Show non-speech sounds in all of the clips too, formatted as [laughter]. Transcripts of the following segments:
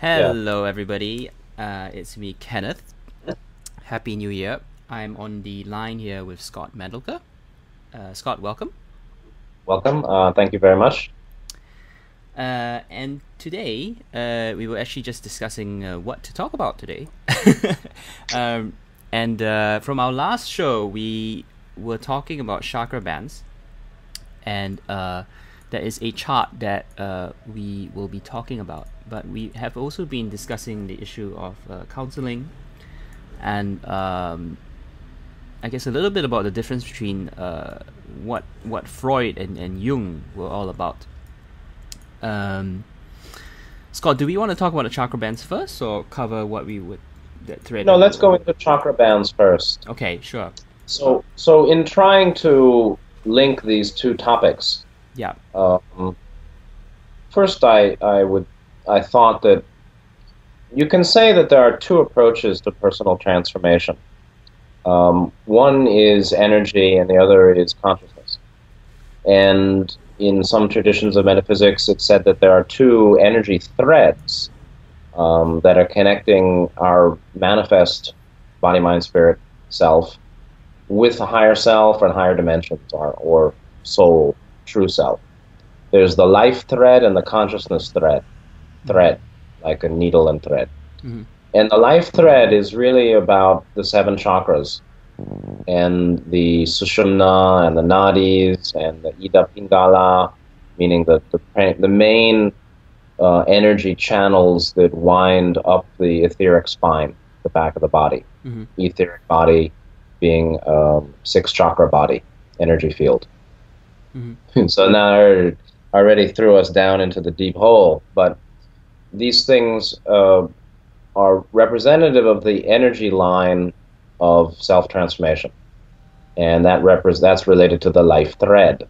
Hello, everybody. Uh, it's me, Kenneth. Happy New Year. I'm on the line here with Scott Mandelker. Uh, Scott, welcome. Welcome. Uh, thank you very much. Uh, and today, uh, we were actually just discussing uh, what to talk about today. [laughs] um, and uh, from our last show, we were talking about chakra bands. And there is a chart that uh, we will be talking about. But we have also been discussing the issue of uh, counseling and um, I guess a little bit about the difference between uh, what what Freud and, and Jung were all about. Um, Scott, do we want to talk about the chakra bands first, or cover what we would that thread? No, let's go into chakra bands first. Okay, sure. So, so in trying to link these two topics, Yeah. um, first I I would I thought that you can say that there are two approaches to personal transformation. Um, one is energy, and the other is consciousness. And in some traditions of metaphysics, it's said that there are two energy threads um, that are connecting our manifest body, mind, spirit self with the higher self and higher dimensions, or, or soul, true self. There's the life thread and the consciousness thread, thread, like a needle and thread. Mhm. And the life thread is really about the seven chakras and the sushumna and the nadis and the ida pingala, meaning the the, the main uh, energy channels that wind up the etheric spine, the back of the body. Mhm. Etheric body being um, six chakra body, energy field. Mhm. so now already threw us down into the deep hole, but these things uh, are representative of the energy line of self transformation, and that repres that's related to the life thread.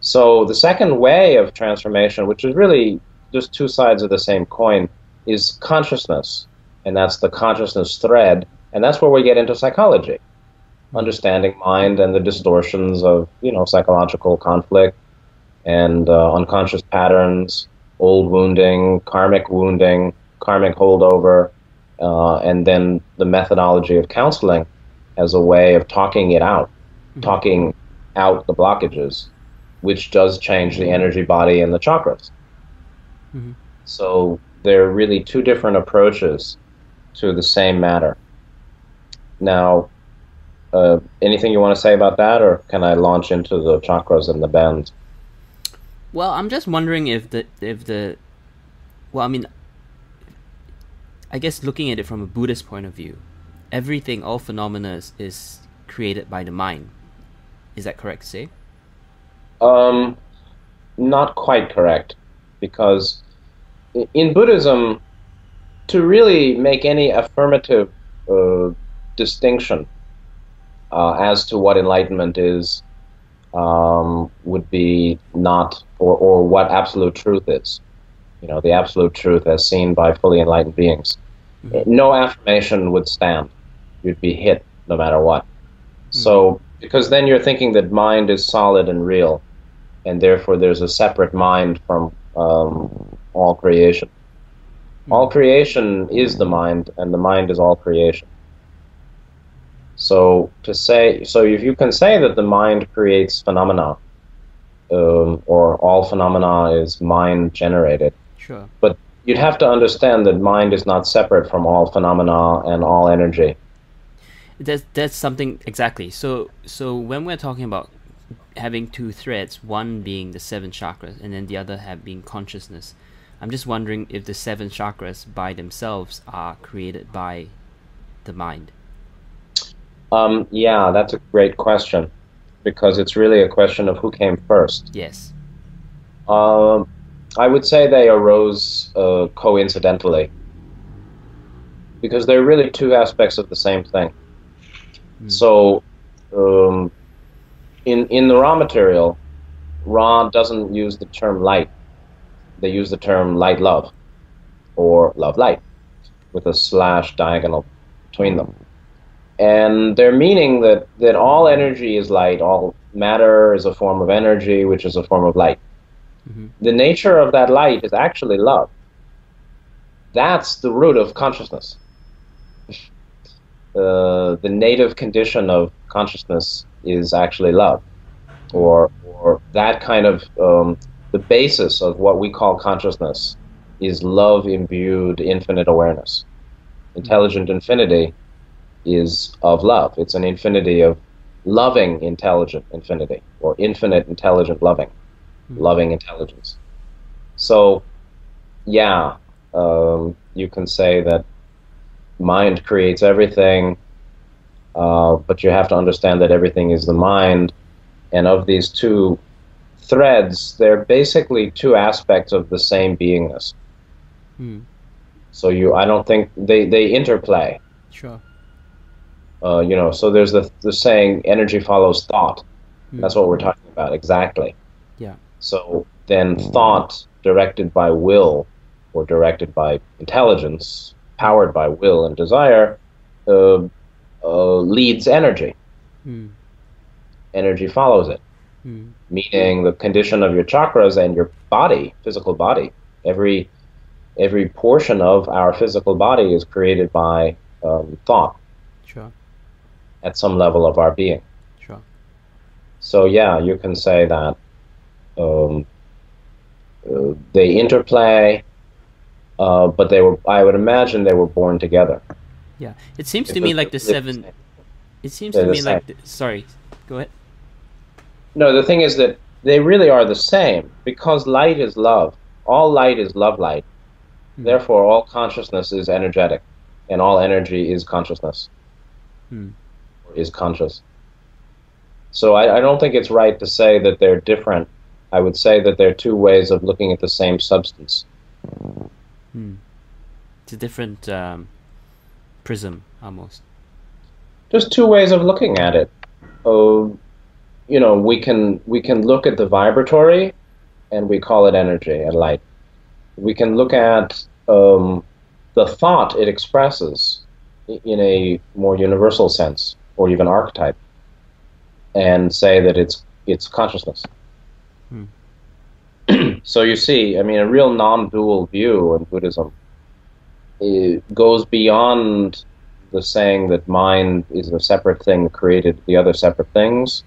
So the second way of transformation, which is really just two sides of the same coin, is consciousness, and that's the consciousness thread, and that's where we get into psychology, understanding mind and the distortions of you know psychological conflict and uh, unconscious patterns, old wounding, karmic wounding, karmic holdover, uh, and then the methodology of counseling as a way of talking it out, talking out the blockages, which does change the energy body and the chakras. Mhm. So there are really two different approaches to the same matter. Now, uh, anything you want to say about that, or can I launch into the chakras and the bands? Well, I'm just wondering if the if the well, I mean, I guess looking at it from a Buddhist point of view, everything, all phenomena is, is created by the mind. Is that correct to say? Um, not quite correct, because in Buddhism, to really make any affirmative uh, distinction uh, as to what enlightenment is, um, would be not, or, or what absolute truth is. You know, the absolute truth as seen by fully enlightened beings. No affirmation would stand. You'd be hit no matter what. So, because then you're thinking that mind is solid and real, and therefore there's a separate mind from um, all creation. All creation is the mind, and the mind is all creation. So to say, so if you can say that the mind creates phenomena, um, or all phenomena is mind generated, Sure. but you'd have to understand that mind is not separate from all phenomena and all energy. That's that's something exactly. So so when we're talking about having two threads, one being the seven chakras and then the other have being consciousness, I'm just wondering if the seven chakras by themselves are created by the mind. Um, yeah, that's a great question because it's really a question of who came first. Yes. Um, I would say they arose uh, coincidentally because they're really two aspects of the same thing. So, um, in in the Ra material, Ra doesn't use the term light; they use the term light love or love light with a slash diagonal between them. And they're meaning that, that all energy is light, all matter is a form of energy, which is a form of light. Mhm. The nature of that light is actually love. that's the root of consciousness. Uh, the native condition of consciousness is actually love, or or that kind of um, the basis of what we call consciousness is love imbued infinite awareness. Intelligent infinity is of love. It's an infinity of loving intelligent infinity, or infinite intelligent loving, loving intelligence. So, yeah, um, you can say that mind creates everything, uh, but you have to understand that everything is the mind. And of these two threads, they're basically two aspects of the same beingness. Hmm. So you, I don't think they, they interplay. Sure. Uh, you know, so there's the the saying, energy follows thought. Hmm. That's what we're talking about exactly. Yeah. So then, thought directed by will, or directed by intelligence, powered by will and desire, uh, uh, leads energy. Hmm. Energy follows it. Hmm. meaning the condition of your chakras and your body, physical body. Every every portion of our physical body is created by um, thought Sure. At some level of our being. Sure. So yeah, you can say that um, uh, they interplay, uh, but they were. I would imagine they were born together. Yeah. It seems to me like the seven. It seems to me like. The, sorry. Go ahead. No, the thing is that they really are the same because light is love. All light is love light. Hmm. Therefore, all consciousness is energetic, and all energy is consciousness, Hmm. Is conscious. So I, I don't think it's right to say that they're different. I would say that they're two ways of looking at the same substance. Hmm. It's a different um, prism almost. Just two ways of looking at it. Oh, you know, we can we can look at the vibratory, and we call it energy and light. We can look at um, the thought it expresses in a more universal sense, or even archetype, and say that it's it's consciousness. Hmm. [clears throat] so you see, I mean, a real non-dual view in Buddhism it goes beyond the saying that mind is a separate thing that created the other separate things,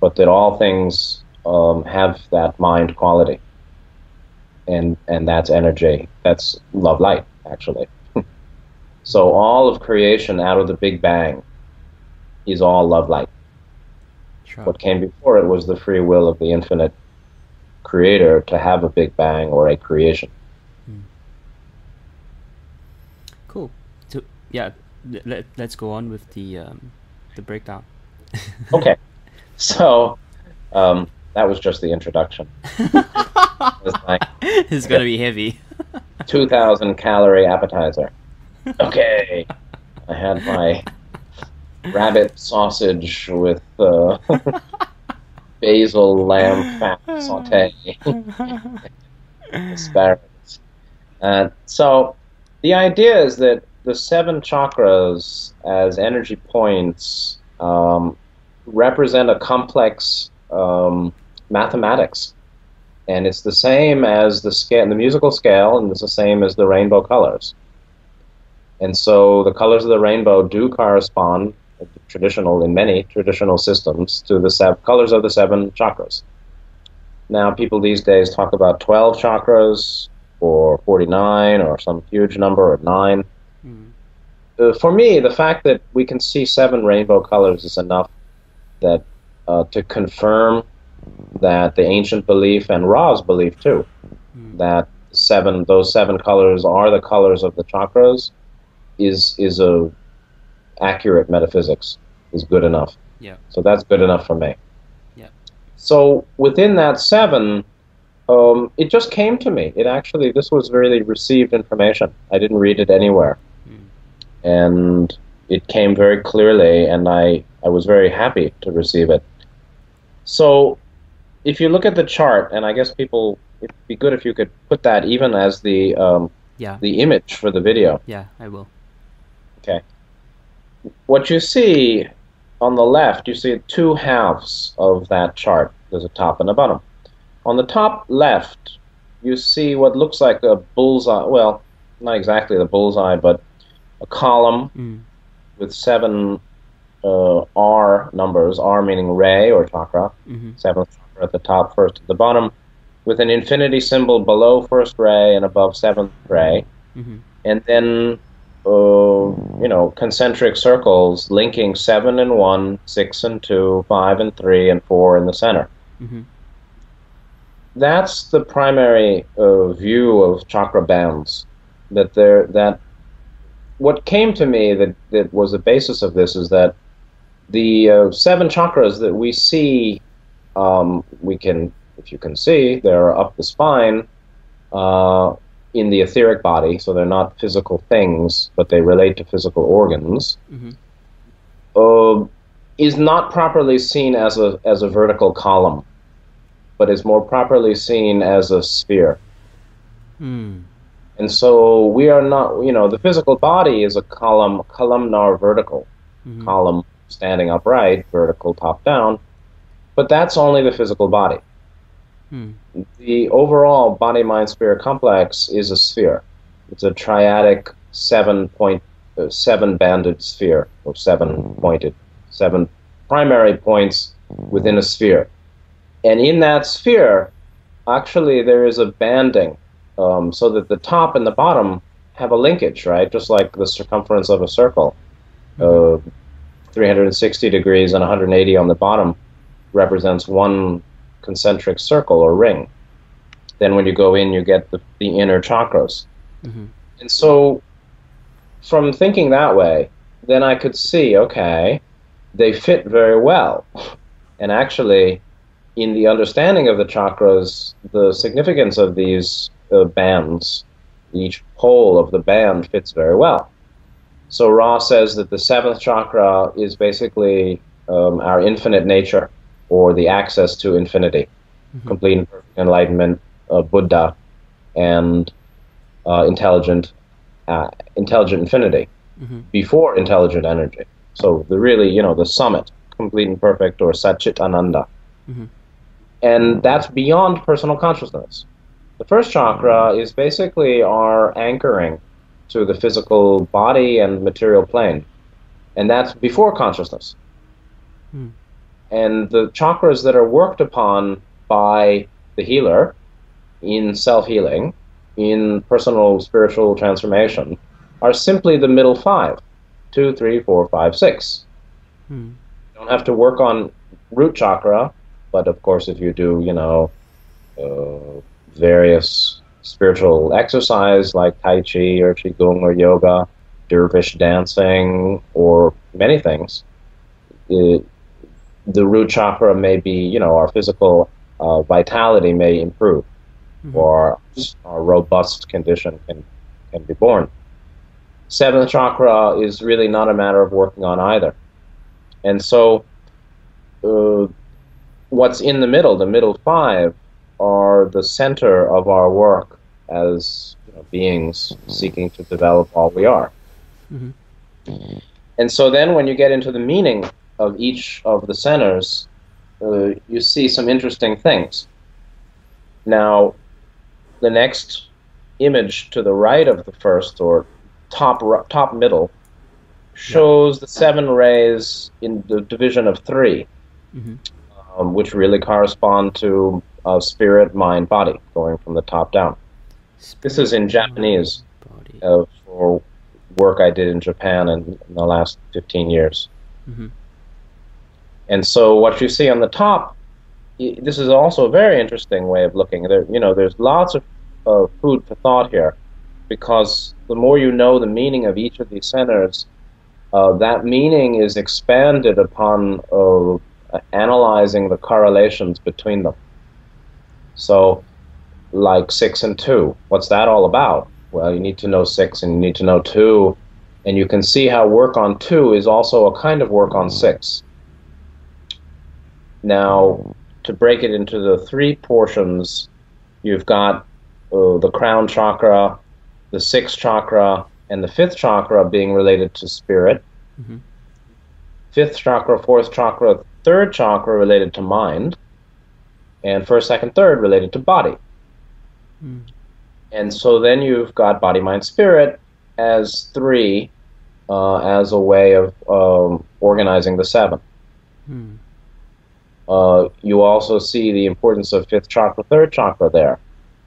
but that all things um, have that mind quality, and and that's energy. That's love light, actually. [laughs] so all of creation out of the Big Bang is all love light. Sure. What came before it was the free will of the infinite creator to have a Big Bang or a creation. Cool. So yeah, let, let's go on with the um, the breakdown. [laughs] Okay, so um, that was just the introduction. Was [laughs] it's gonna be heavy. [laughs] 2,000 calorie appetizer. Okay, I had my rabbit sausage with uh, [laughs] basil lamb fat saute, [laughs] asparagus. Uh, so the idea is that the seven chakras as energy points um, represent a complex um, mathematics. And it's the same as the scale, the musical scale, and it's the same as the rainbow colors. And so the colors of the rainbow do correspond, traditional in many traditional systems, to the seven colors of the seven chakras. Now, people these days talk about 12 chakras, or 49, or some huge number, or nine. Mm. Uh, for me, the fact that we can see seven rainbow colors is enough that uh, to confirm that the ancient belief and Ra's belief too, Mm. that seven those seven colors are the colors of the chakras, is is a accurate metaphysics is good enough. Yeah. So that's good enough for me. Yeah. So within that seven, um, it just came to me. It actually this was really received information. I didn't read it anywhere Mm. and it came very clearly, and I, I was very happy to receive it. So, if you look at the chart, and I guess people, it'd be good if you could put that even as the um, Yeah. the image for the video. Yeah. I will. What you see on the left, you see two halves of that chart. There's a top and a bottom. On the top left, you see what looks like a bullseye. Well, not exactly the bullseye, but a column Mm. with seven uh, R numbers, R meaning ray or chakra, Mhm. seventh chakra at the top, first at the bottom, with an infinity symbol below first ray and above seventh ray, Mhm. and then uh, you know concentric circles linking seven and one, six and two, five and three, and four in the center. Mhm. That's the primary uh, view of chakra bands. That there that what came to me that, that was the basis of this is that the uh, seven chakras that we see, um, we can, if you can see, they're up the spine uh, in the etheric body, so they're not physical things, but they relate to physical organs. Mhm. Uh, is not properly seen as a as a vertical column, but is more properly seen as a sphere. Mm. And so we are not, you know, the physical body is a column, columnar vertical, Mhm. column standing upright, vertical top down, but that's only the physical body. Mm. The overall body mind spirit complex is a sphere. It's a triadic seven point, uh, seven banded sphere, or seven pointed, seven primary points within a sphere. And in that sphere, actually, there is a banding um, so that the top and the bottom have a linkage, right? Just like the circumference of a circle. Uh, 360 degrees and 180 on the bottom represents one concentric circle or ring. Then when you go in, you get the, the inner chakras. Mhm. And so, from thinking that way, then I could see okay, they fit very well. [laughs] And actually, in the understanding of the chakras, the significance of these uh, bands, each pole of the band fits very well. So Ra says that the seventh chakra is basically um, our infinite nature, or the access to infinity, complete and perfect enlightenment, uh, Buddha, and uh, intelligent, uh, intelligent infinity Mhm. before intelligent energy. So the really, you know, the summit, complete and perfect, or Satchit Ananda, Mhm. and that's beyond personal consciousness. The first chakra is basically our anchoring to the physical body and material plane, and that's before consciousness. Hmm. And the chakras that are worked upon by the healer in self healing, in personal spiritual transformation, are simply the middle five two, three, four, five, six. Mm. You don't have to work on root chakra, but of course, if you do, you know, uh, various spiritual exercise like Tai Chi or Qigong or yoga, dervish dancing, or many things, it, the root chakra may be, you know, our physical uh, vitality may improve, Mhm. or our robust condition can, can be born. Seventh chakra is really not a matter of working on either. And so, uh, what's in the middle, the middle five, are the center of our work as you know, beings seeking to develop all we are. Mhm. And so then, when you get into the meaning of each of the centers, uh, you see some interesting things. Now, the next image to the right of the first, or top top middle, shows the seven rays in the division of three, Mhm. um, which really correspond to uh, spirit, mind, body, going from the top down. This is in Japanese uh, for work I did in Japan in, in the last 15 years. Mhm. And so what you see on the top, this is also a very interesting way of looking. There, you know, there's lots of uh, food for thought here, because the more you know the meaning of each of these centers, uh, that meaning is expanded upon uh, analyzing the correlations between them. So, like six and two, what's that all about? Well, you need to know six and you need to know two, and you can see how work on two is also a kind of work on six. Now, to break it into the three portions, you've got uh, the crown chakra, the sixth chakra, and the fifth chakra being related to spirit. Mhm. Fifth chakra, fourth chakra, third chakra related to mind, and first, second, third related to body. Mm. and so then you've got body, mind, spirit as three, uh, as a way of um, organizing the seven. Hmm. Uh, you also see the importance of fifth chakra, third chakra there,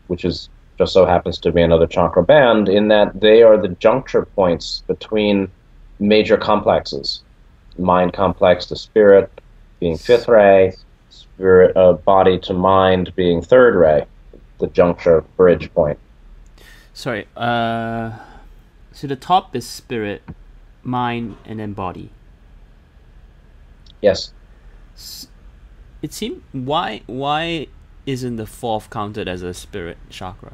which is just so happens to be another chakra band, in that they are the juncture points between major complexes. Mind complex to spirit being fifth ray, spirit uh, body to mind being third ray, the juncture bridge point. Sorry. Uh, so the top is spirit, mind, and then body. Yes. S- It seems why why isn't the fourth counted as a spirit chakra?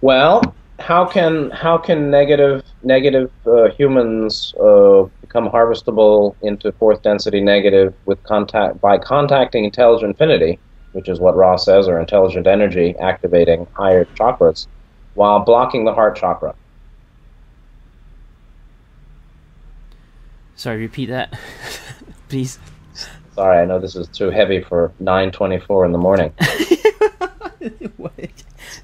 Well, how can how can negative negative uh, humans uh, become harvestable into fourth density negative with contact by contacting intelligent infinity, which is what Ross says, or intelligent energy activating higher chakras, while blocking the heart chakra. Sorry, repeat that, [laughs] please. Sorry, I know this is too heavy for 9:24 in the morning. [laughs]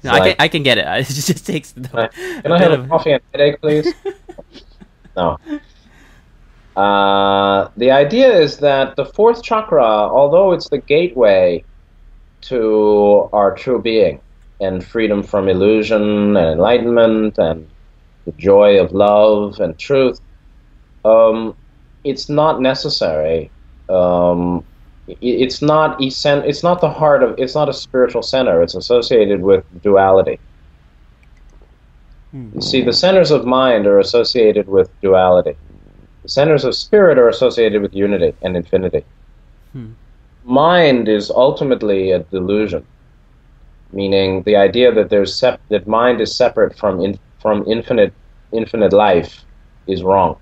no, I can I can get it. [laughs] It just takes. The, Can I have a coffee and headache, please? [laughs] no. Uh, the idea is that the fourth chakra, although it's the gateway to our true being and freedom from illusion and enlightenment and the joy of love and truth, um, it's not necessary. Um, i- it's not essen- It's not the heart of. It's not a spiritual center. It's associated with duality. You see, the centers of mind are associated with duality. The centers of spirit are associated with unity and infinity. Hmm. Mind is ultimately a delusion, meaning the idea that there's sep- that mind is separate from in- from infinite infinite life is wrong,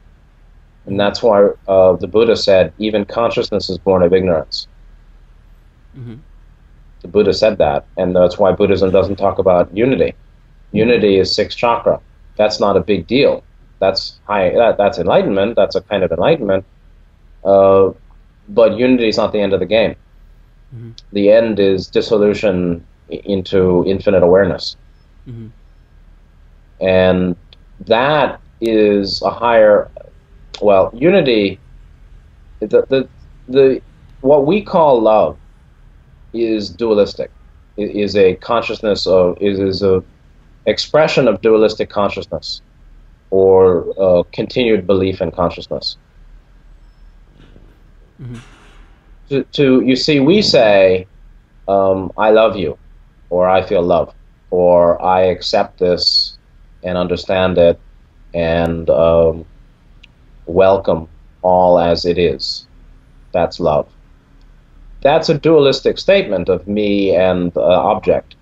and that's why uh, the Buddha said even consciousness is born of ignorance. Mhm. The Buddha said that, and that's why Buddhism doesn't talk about unity. Unity is six chakra. That's not a big deal. That's high. That, that's enlightenment. That's a kind of enlightenment. Uh, but unity is not the end of the game. Mhm. The end is dissolution into infinite awareness, Mhm. and that is a higher. Well, unity. The the the what we call love is dualistic. It is a consciousness of is is a expression of dualistic consciousness or uh, continued belief in consciousness. Mhm. To, to you see, we say, um, "I love you," or "I feel love," or "I accept this and understand it and um, welcome all as it is." That's love. That's a dualistic statement of me and uh, object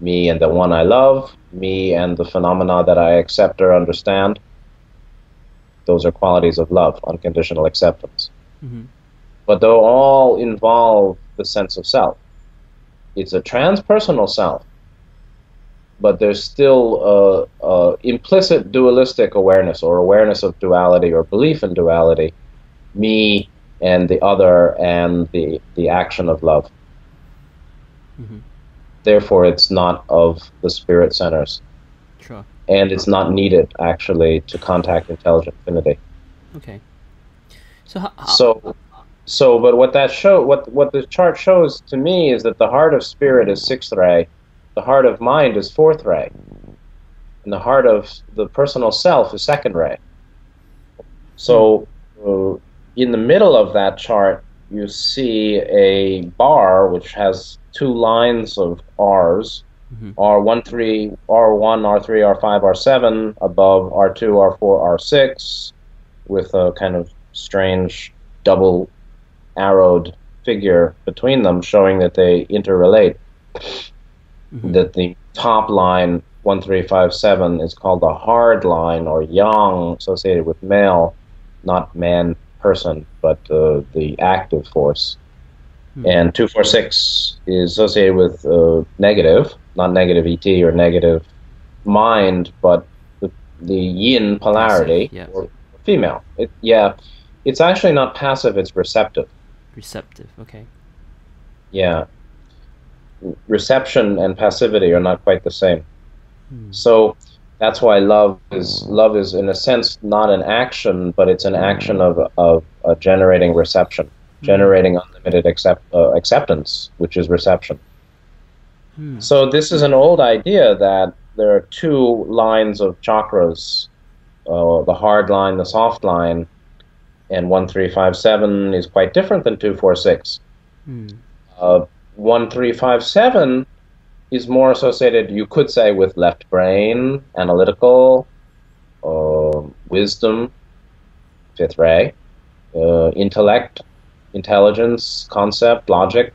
me and the one I love, me and the phenomena that I accept or understand. Those are qualities of love, unconditional acceptance. Mhm. But they all involve the sense of self. It's a transpersonal self, but there's still a, a implicit dualistic awareness or awareness of duality or belief in duality, me and the other and the, the action of love. Mhm. Therefore, it's not of the spirit centers. Sure. and it's not needed actually to contact intelligent infinity. Okay. So how, how, So, so, but what that show, what what the chart shows to me is that the heart of spirit is sixth ray, the heart of mind is fourth ray, and the heart of the personal self is second ray. So, uh, in the middle of that chart, you see a bar which has two lines of R's. Mhm. R1, 3, R1, R3, R5, R7, above R2, R4, R6, with a kind of strange double arrowed figure between them showing that they interrelate. Mhm. That the top line, 1357, is called the hard line or yang, associated with male, not man person, but uh, the active force. Hmm. And 246 is associated with uh, negative, not negative ET or negative mind, but the, the yin polarity, yes. or female. It, yeah, it's actually not passive, it's receptive. receptive. Okay. Yeah. Reception and passivity are not quite the same. So that's why love is love is in a sense not an action, but it's an action of of uh, generating reception, generating unlimited accept, uh, acceptance, which is reception. So this is an old idea that there are two lines of chakras, uh, the hard line, the soft line, and one three five seven is quite different than two four six. Uh, one three five seven is more associated, you could say, with left brain, analytical, uh, wisdom, fifth ray, uh, intellect, intelligence, concept, logic,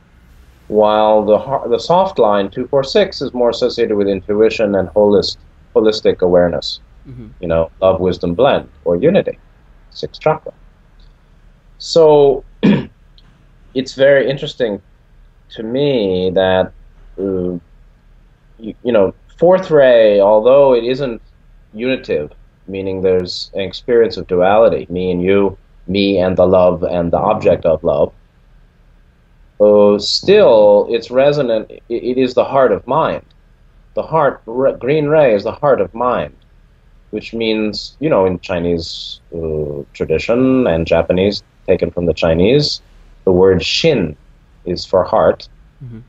while the the soft line two four six is more associated with intuition and holist, holistic awareness. You know, love, wisdom, blend, or unity, sixth chakra. So [clears throat] it's very interesting to me that uh, you, you know fourth ray, although it isn't unitive, meaning there's an experience of duality, me and you, me and the love and the object of love. Uh, still, it's resonant. It, it is the heart of mind. The heart, re, green ray, is the heart of mind, which means, you know, in Chinese uh, tradition and Japanese, taken from the Chinese, the word shin is for heart,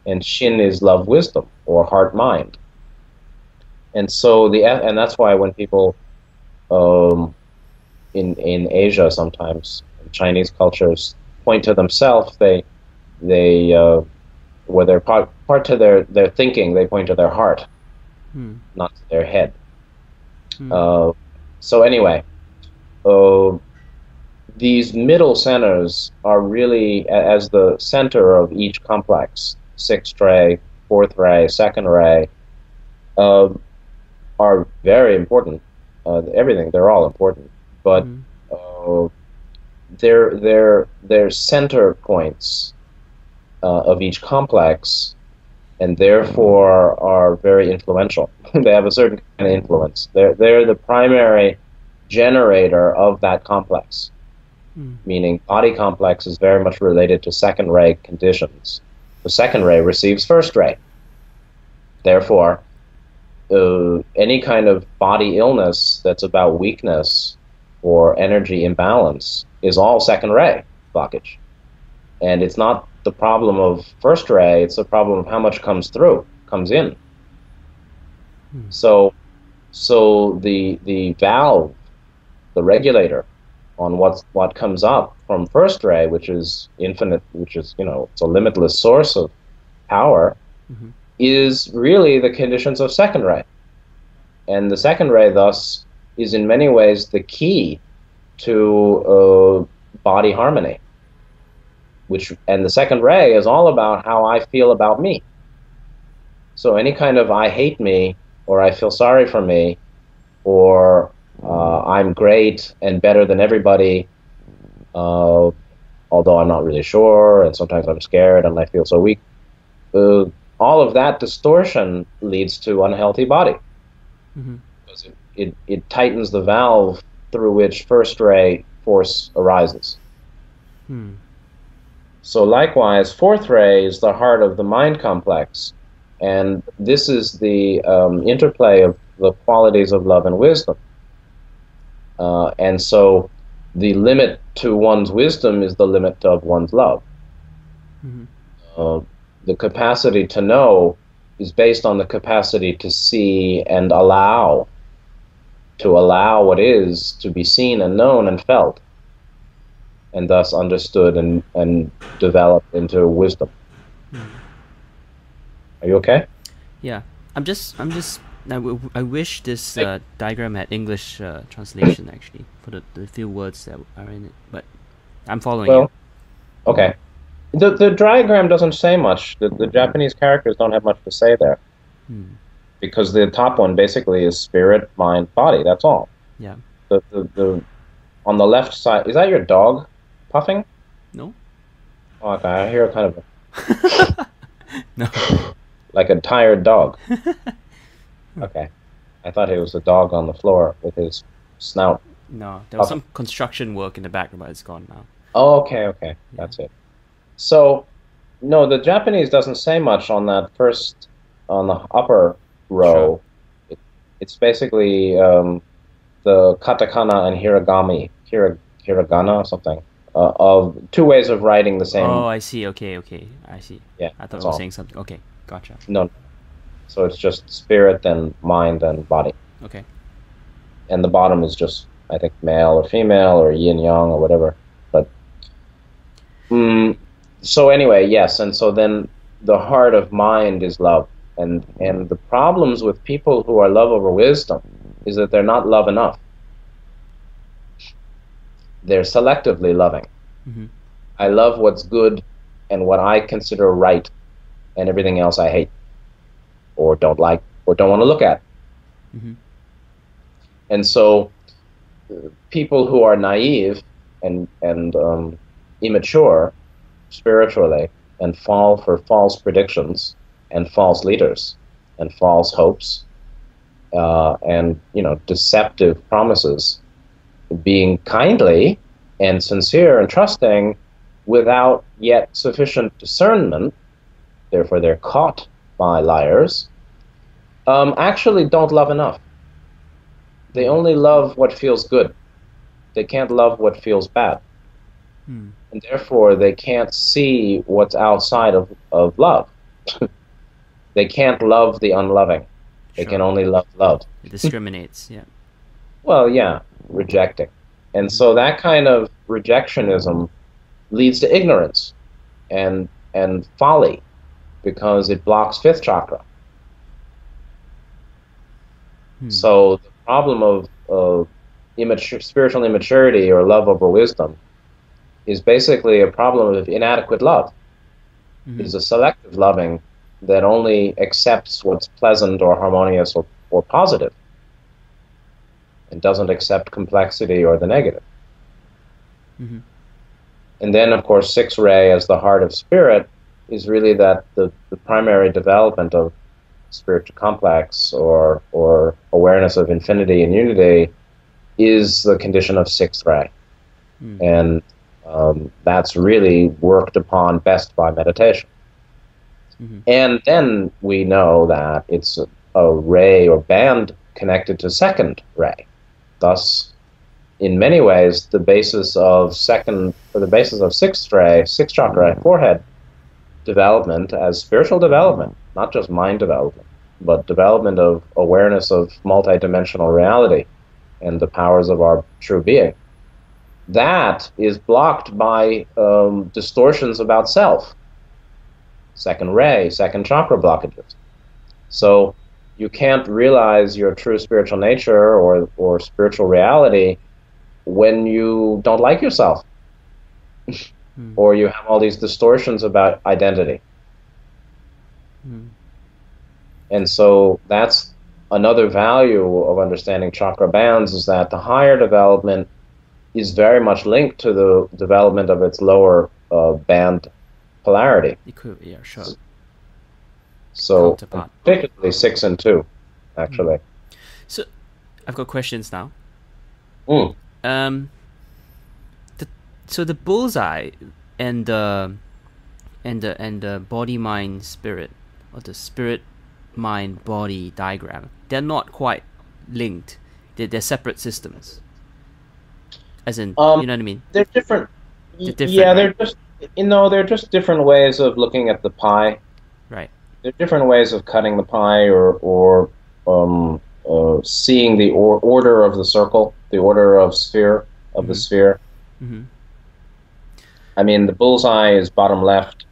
and shin is love, wisdom, or heart, mind. And so the and that's why when people um, in in Asia sometimes Chinese cultures point to themselves, they they uh, where they're part part to their their thinking, they point to their heart, not to their head. Uh, so anyway, uh, these middle centers are really as the center of each complex, sixth ray, fourth ray, second ray, uh, are very important. Uh, everything they're all important, but uh, they're they're they're center points uh, of each complex, and therefore are very influential. [laughs] they have a certain kind of influence. They're they're the primary generator of that complex. Meaning, body complex is very much related to second ray conditions. The second ray receives first ray. Therefore, uh, any kind of body illness that's about weakness or energy imbalance is all second ray blockage. And it's not the problem of first ray, it's the problem of how much comes through, comes in. So so the the valve, the regulator on what's what comes up from first ray, which is infinite, which is, you know, it's a limitless source of power, is really the conditions of second ray. And the second ray, thus, is in many ways the key to uh, body harmony. Which and the second ray is all about how I feel about me. So any kind of I hate me, or I feel sorry for me, or uh, I'm great and better than everybody, uh, although I'm not really sure, and sometimes I'm scared and I feel so weak. Uh, all of that distortion leads to unhealthy body because it, it, it tightens the valve through which first ray force arises. So likewise, fourth ray is the heart of the mind complex, and this is the um, interplay of the qualities of love and wisdom. Uh, and so, the limit to one's wisdom is the limit of one's love. Uh, the capacity to know is based on the capacity to see and allow, to allow what is to be seen and known and felt, and thus understood and, and developed into wisdom. Are you okay? Yeah, I'm just, I'm just, I, w- I wish this uh, diagram had English uh, translation actually for the, the few words that are in it, but I'm following Well, okay. The, the diagram doesn't say much. The, the Japanese characters don't have much to say there. Because the top one basically is spirit, mind, body. That's all. Yeah. The, the, the, on the left side, is that your dog puffing? No. Oh, okay, I hear kind of a, [laughs] [laughs] No. like a tired dog. [laughs] okay. I thought it was a dog on the floor with his snout. No. There was Okay. some construction work in the background, but it's gone now. Oh, okay, okay. That's it. So, no, the Japanese doesn't say much on that first, on the upper row. It, It's basically um, the katakana and hiragami, hira, hiragana or something, uh, of two ways of writing the same. Oh, I see. Okay, okay, I see. Yeah, I thought I was all. saying something. Okay, gotcha. No, so it's just spirit and mind and body, Okay. and the bottom is just I think male or female or yin yang or whatever. But mm, so anyway, yes, and so then the heart of mind is love, and and the problems with people who are love over wisdom is that they're not love enough. They're selectively loving. Mhm. I love what's good and what I consider right, and everything else I hate, or don't like, or don't want to look at. Mhm. And so, people who are naive and and um, immature spiritually and fall for false predictions and false leaders and false hopes uh, and you know deceptive promises, being kindly and sincere and trusting without yet sufficient discernment, therefore they're caught by liars, um, actually don't love enough. They only love what feels good. They can't love what feels bad. Hmm. And therefore they can't see what's outside of, of love. [laughs] they can't love the unloving. They Sure. can only love love. It discriminates. Yeah. [laughs] Well, yeah, rejecting. And so that kind of rejectionism leads to ignorance and and folly because it blocks fifth chakra. Hmm. So the problem of, of immature, spiritual immaturity or love over wisdom is basically a problem of inadequate love. Mhm. It is a selective loving that only accepts what's pleasant or harmonious or, or positive and doesn't accept complexity or the negative. Mhm. And then, of course, six ray as the heart of spirit is really that the, the primary development of spiritual complex or, or awareness of infinity and unity is the condition of sixth ray. Hmm. And um, that's really worked upon best by meditation. Mhm. And then we know that it's a, a ray or band connected to second ray. Thus, in many ways, the basis of second, or the basis of sixth ray, sixth chakra, forehead development as spiritual development, not just mind development, but development of awareness of multidimensional reality and the powers of our true being. That is blocked by um, distortions about self second ray, second chakra blockages. So you can't realize your true spiritual nature or, or spiritual reality when you don't like yourself [laughs] Hmm. or you have all these distortions about identity. Hmm. And so that's another value of understanding chakra bands is that the higher development is very much linked to the development of its lower uh, band polarity. Yeah, sure. So particularly six and two, actually. So, I've got questions now. Mm. Um, so the bullseye and the and the and the body mind spirit or the spirit mind body diagram they're not quite linked. They're, they're separate systems. As in, Um, you know what I mean? They're different. They're different, yeah, right? they're just you know they're just different ways of looking at the pie. Right. They're different ways of cutting the pie or or um, uh, seeing the or- order of the circle, the order of sphere of the Mhm. sphere. Mm-hmm. I mean, the bullseye is bottom left,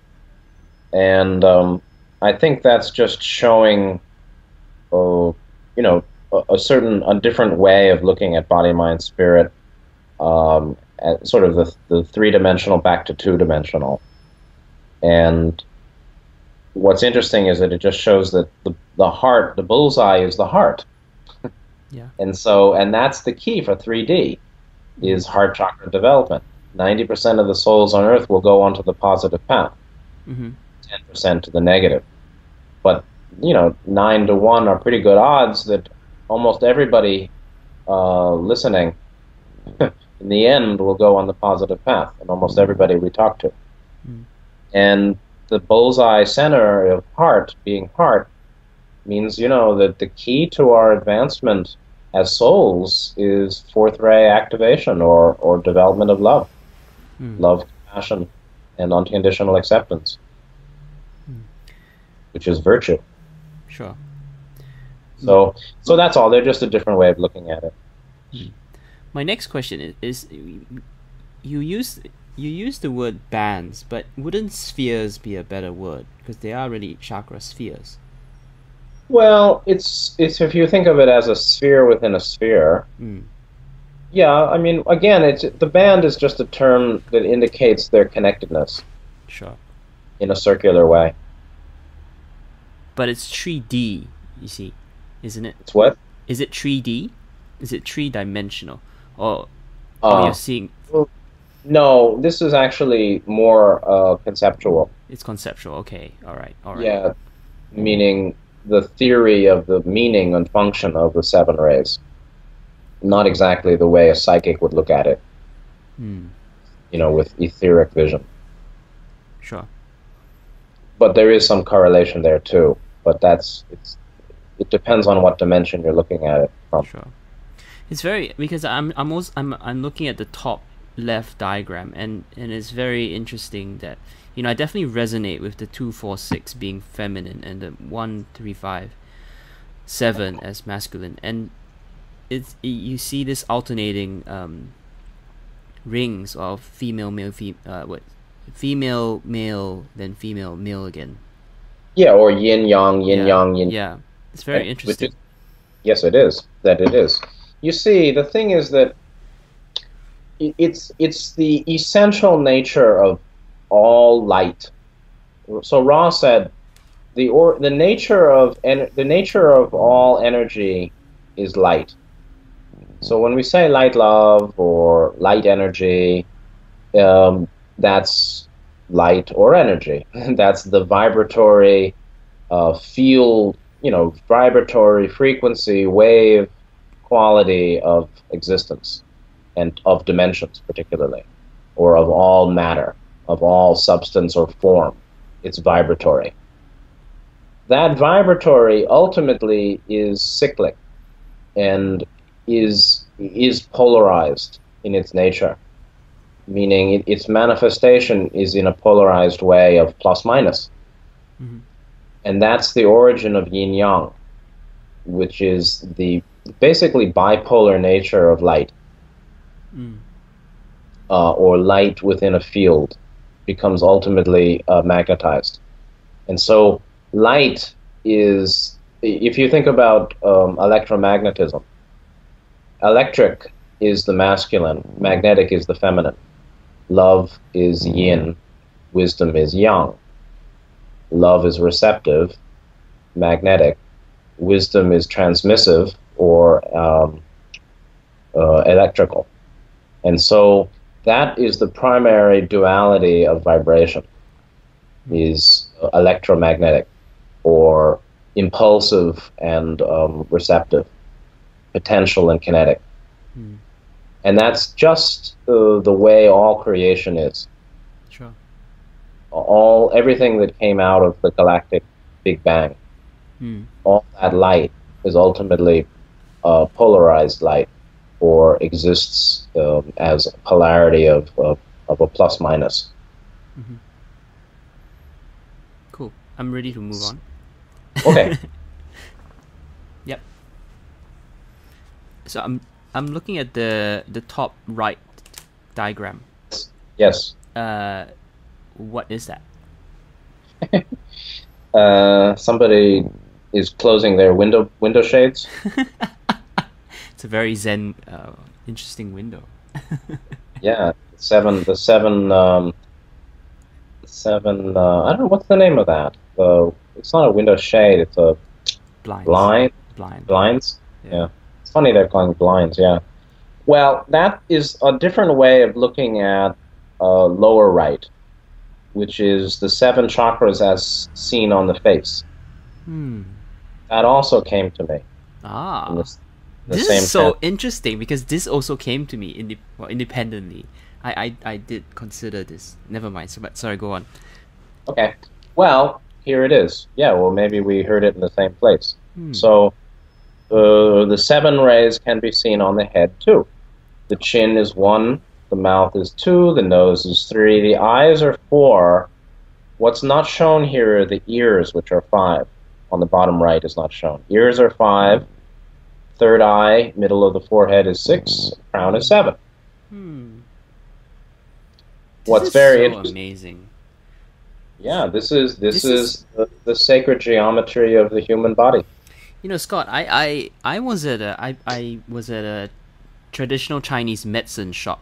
and um, I think that's just showing, uh, you know, a, a certain a different way of looking at body, mind, spirit, um, at sort of the the three dimensional back to two dimensional, and what's interesting is that it just shows that the the heart, the bullseye, is the heart. [laughs] Yeah. And so, and that's the key for 3D, is heart chakra development. 90% of the souls on earth will go onto the positive path, Mm-hmm. 10% to the negative. But, you know, 9 to 1 are pretty good odds that almost everybody uh, listening [laughs] in the end will go on the positive path, and almost everybody we talk to. Mm. And the bullseye center of heart, being heart, means you know that the key to our advancement as souls is fourth ray activation or, or development of love. Mm. Love, compassion, and unconditional acceptance, Hmm. which is virtue. Sure. So, so that's all. They're just a different way of looking at it. My next question is, is you use you use the word bands, but wouldn't spheres be a better word because they are really chakra spheres? Well, it's it's if you think of it as a sphere within a sphere. Mm. Yeah, I mean, again, it's the band is just a term that indicates their connectedness Sure. in a circular way. But it's 3D, you see, isn't it? It's what? Is it 3D? Is it three dimensional? Or, Uh, you're seeing no, this is actually more uh, conceptual. it's conceptual? Okay, all right, all right. Yeah, meaning the theory of the meaning and function of the seven rays. Not exactly the way a psychic would look at it, Hmm. you know, with etheric vision. Sure. But there is some correlation there too. But that's it's it depends on what dimension you're looking at it from. Sure. It's very because I'm I'm also, I'm I'm looking at the top left diagram and and it's very interesting that you know I definitely resonate with the two four six being feminine and the one three five seven as masculine and it's you see this alternating um, rings of female male fem- uh, what female male then female male again Yeah, or yin yang, yin yeah, yang, yin. yeah it's very Which interesting is- yes, it is. That it is. You see, the thing is that it's it's the essential nature of all light. So Ra said, the or the nature of en- the nature of all energy is light. So when we say light love or light energy, um, that's light or energy. [laughs] that's the vibratory uh, field, you know, vibratory frequency, wave quality of existence and of dimensions, particularly, or of all matter, of all substance or form. It's vibratory. That vibratory ultimately is cyclic and is is polarized in its nature, meaning it, its manifestation is in a polarized way of plus minus. Mhm. And that's the origin of yin yang, which is the basically bipolar nature of light, Mm. uh, or light within a field becomes ultimately uh, magnetized. And so light is, if you think about um, electromagnetism, electric is the masculine, magnetic is the feminine, love is yin, wisdom is yang. Love is receptive, magnetic. Wisdom is transmissive or um, uh, electrical. And so that is the primary duality of vibration is electromagnetic or impulsive and um, receptive, potential and kinetic. Mm. And that's just uh, the way all creation is. Sure. All everything that came out of the galactic Big Bang, Mm. all that light is ultimately uh, polarized light or exists um, as a polarity of, of, of a plus minus. Cool. I'm ready to move on. Okay. [laughs] Yep. So I'm I'm looking at the the top right diagram. yes. Uh, what is that? [laughs] Uh, somebody is closing their window window shades. [laughs] It's a very zen, uh, interesting window. [laughs] Yeah, seven. The seven. Um, seven. Uh, I don't know what's the name of that. Uh, it's not a window shade. It's a Blinds. blind. Blind. Blinds. Yeah. Yeah. It's funny they're calling blinds. Yeah. Well, that is a different way of looking at uh, lower right, which is the seven chakras as seen on the face. Hmm. That also came to me. in Ah. this, the This same is so interesting because this also came to me inde- well, independently. I, I I did consider this. Never mind. So, but sorry, go on. Okay. Well, here it is. Yeah. Well, maybe we heard it in the same place. Hmm. So uh, the seven rays can be seen on the head too. The chin is one, the mouth is two, the nose is three, the eyes are four. What's not shown here are the ears, which are five. On the bottom right is not shown. Ears are five. Third eye, middle of the forehead is six. Crown is seven. Hmm. What's This is very so interesting? amazing. Yeah, this is this, This is, is- the, the sacred geometry of the human body. You know, Scott, I, I, I was at a I, I was at a traditional Chinese medicine shop,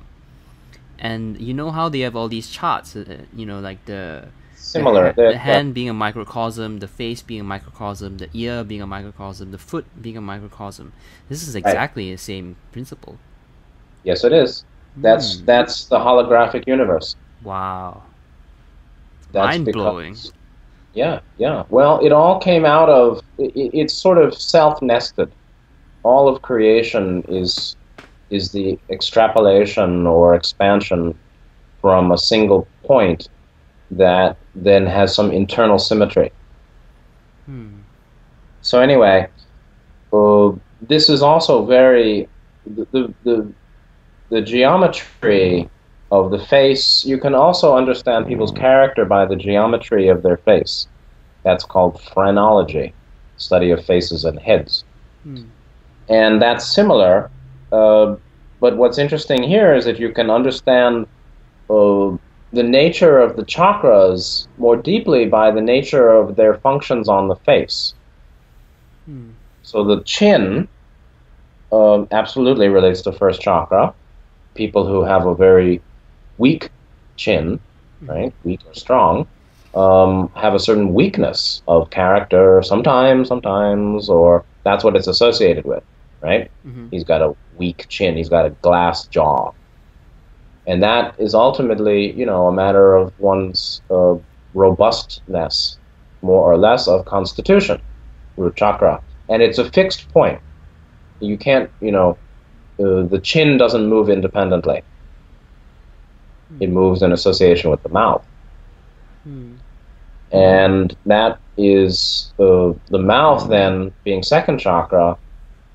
and you know how they have all these charts. Uh, you know, like the Similar. the, The- hand being a microcosm, the face being a microcosm, the ear being a microcosm, the foot being a microcosm. This is exactly the same principle. Yes, it is. That's Hmm. that's the holographic universe. Wow. That's Mind blowing. Yeah, yeah. Well, it all came out of it, it's sort of self-nested. All of creation is is the extrapolation or expansion from a single point that then has some internal symmetry. Hmm. So anyway, uh, this is also very the, the the the geometry of the face. You can also understand people's character by the geometry of their face. That's called phrenology, study of faces and heads, Hmm. and that's similar. Uh, but what's interesting here is that you can understand uh, the nature of the chakras more deeply by the nature of their functions on the face. Hmm. So the chin um, absolutely relates to first chakra. People who have a very weak chin, right, weak or strong, um, have a certain weakness of character. Sometimes, sometimes, or that's what it's associated with, right? Mhm. He's got a weak chin. He's got a glass jaw, and that is ultimately, you know, a matter of one's uh, robustness, more or less, of constitution, root chakra, and it's a fixed point. You can't, you know, uh, the chin doesn't move independently. It moves in association with the mouth Hmm. and that is uh, the mouth then being second chakra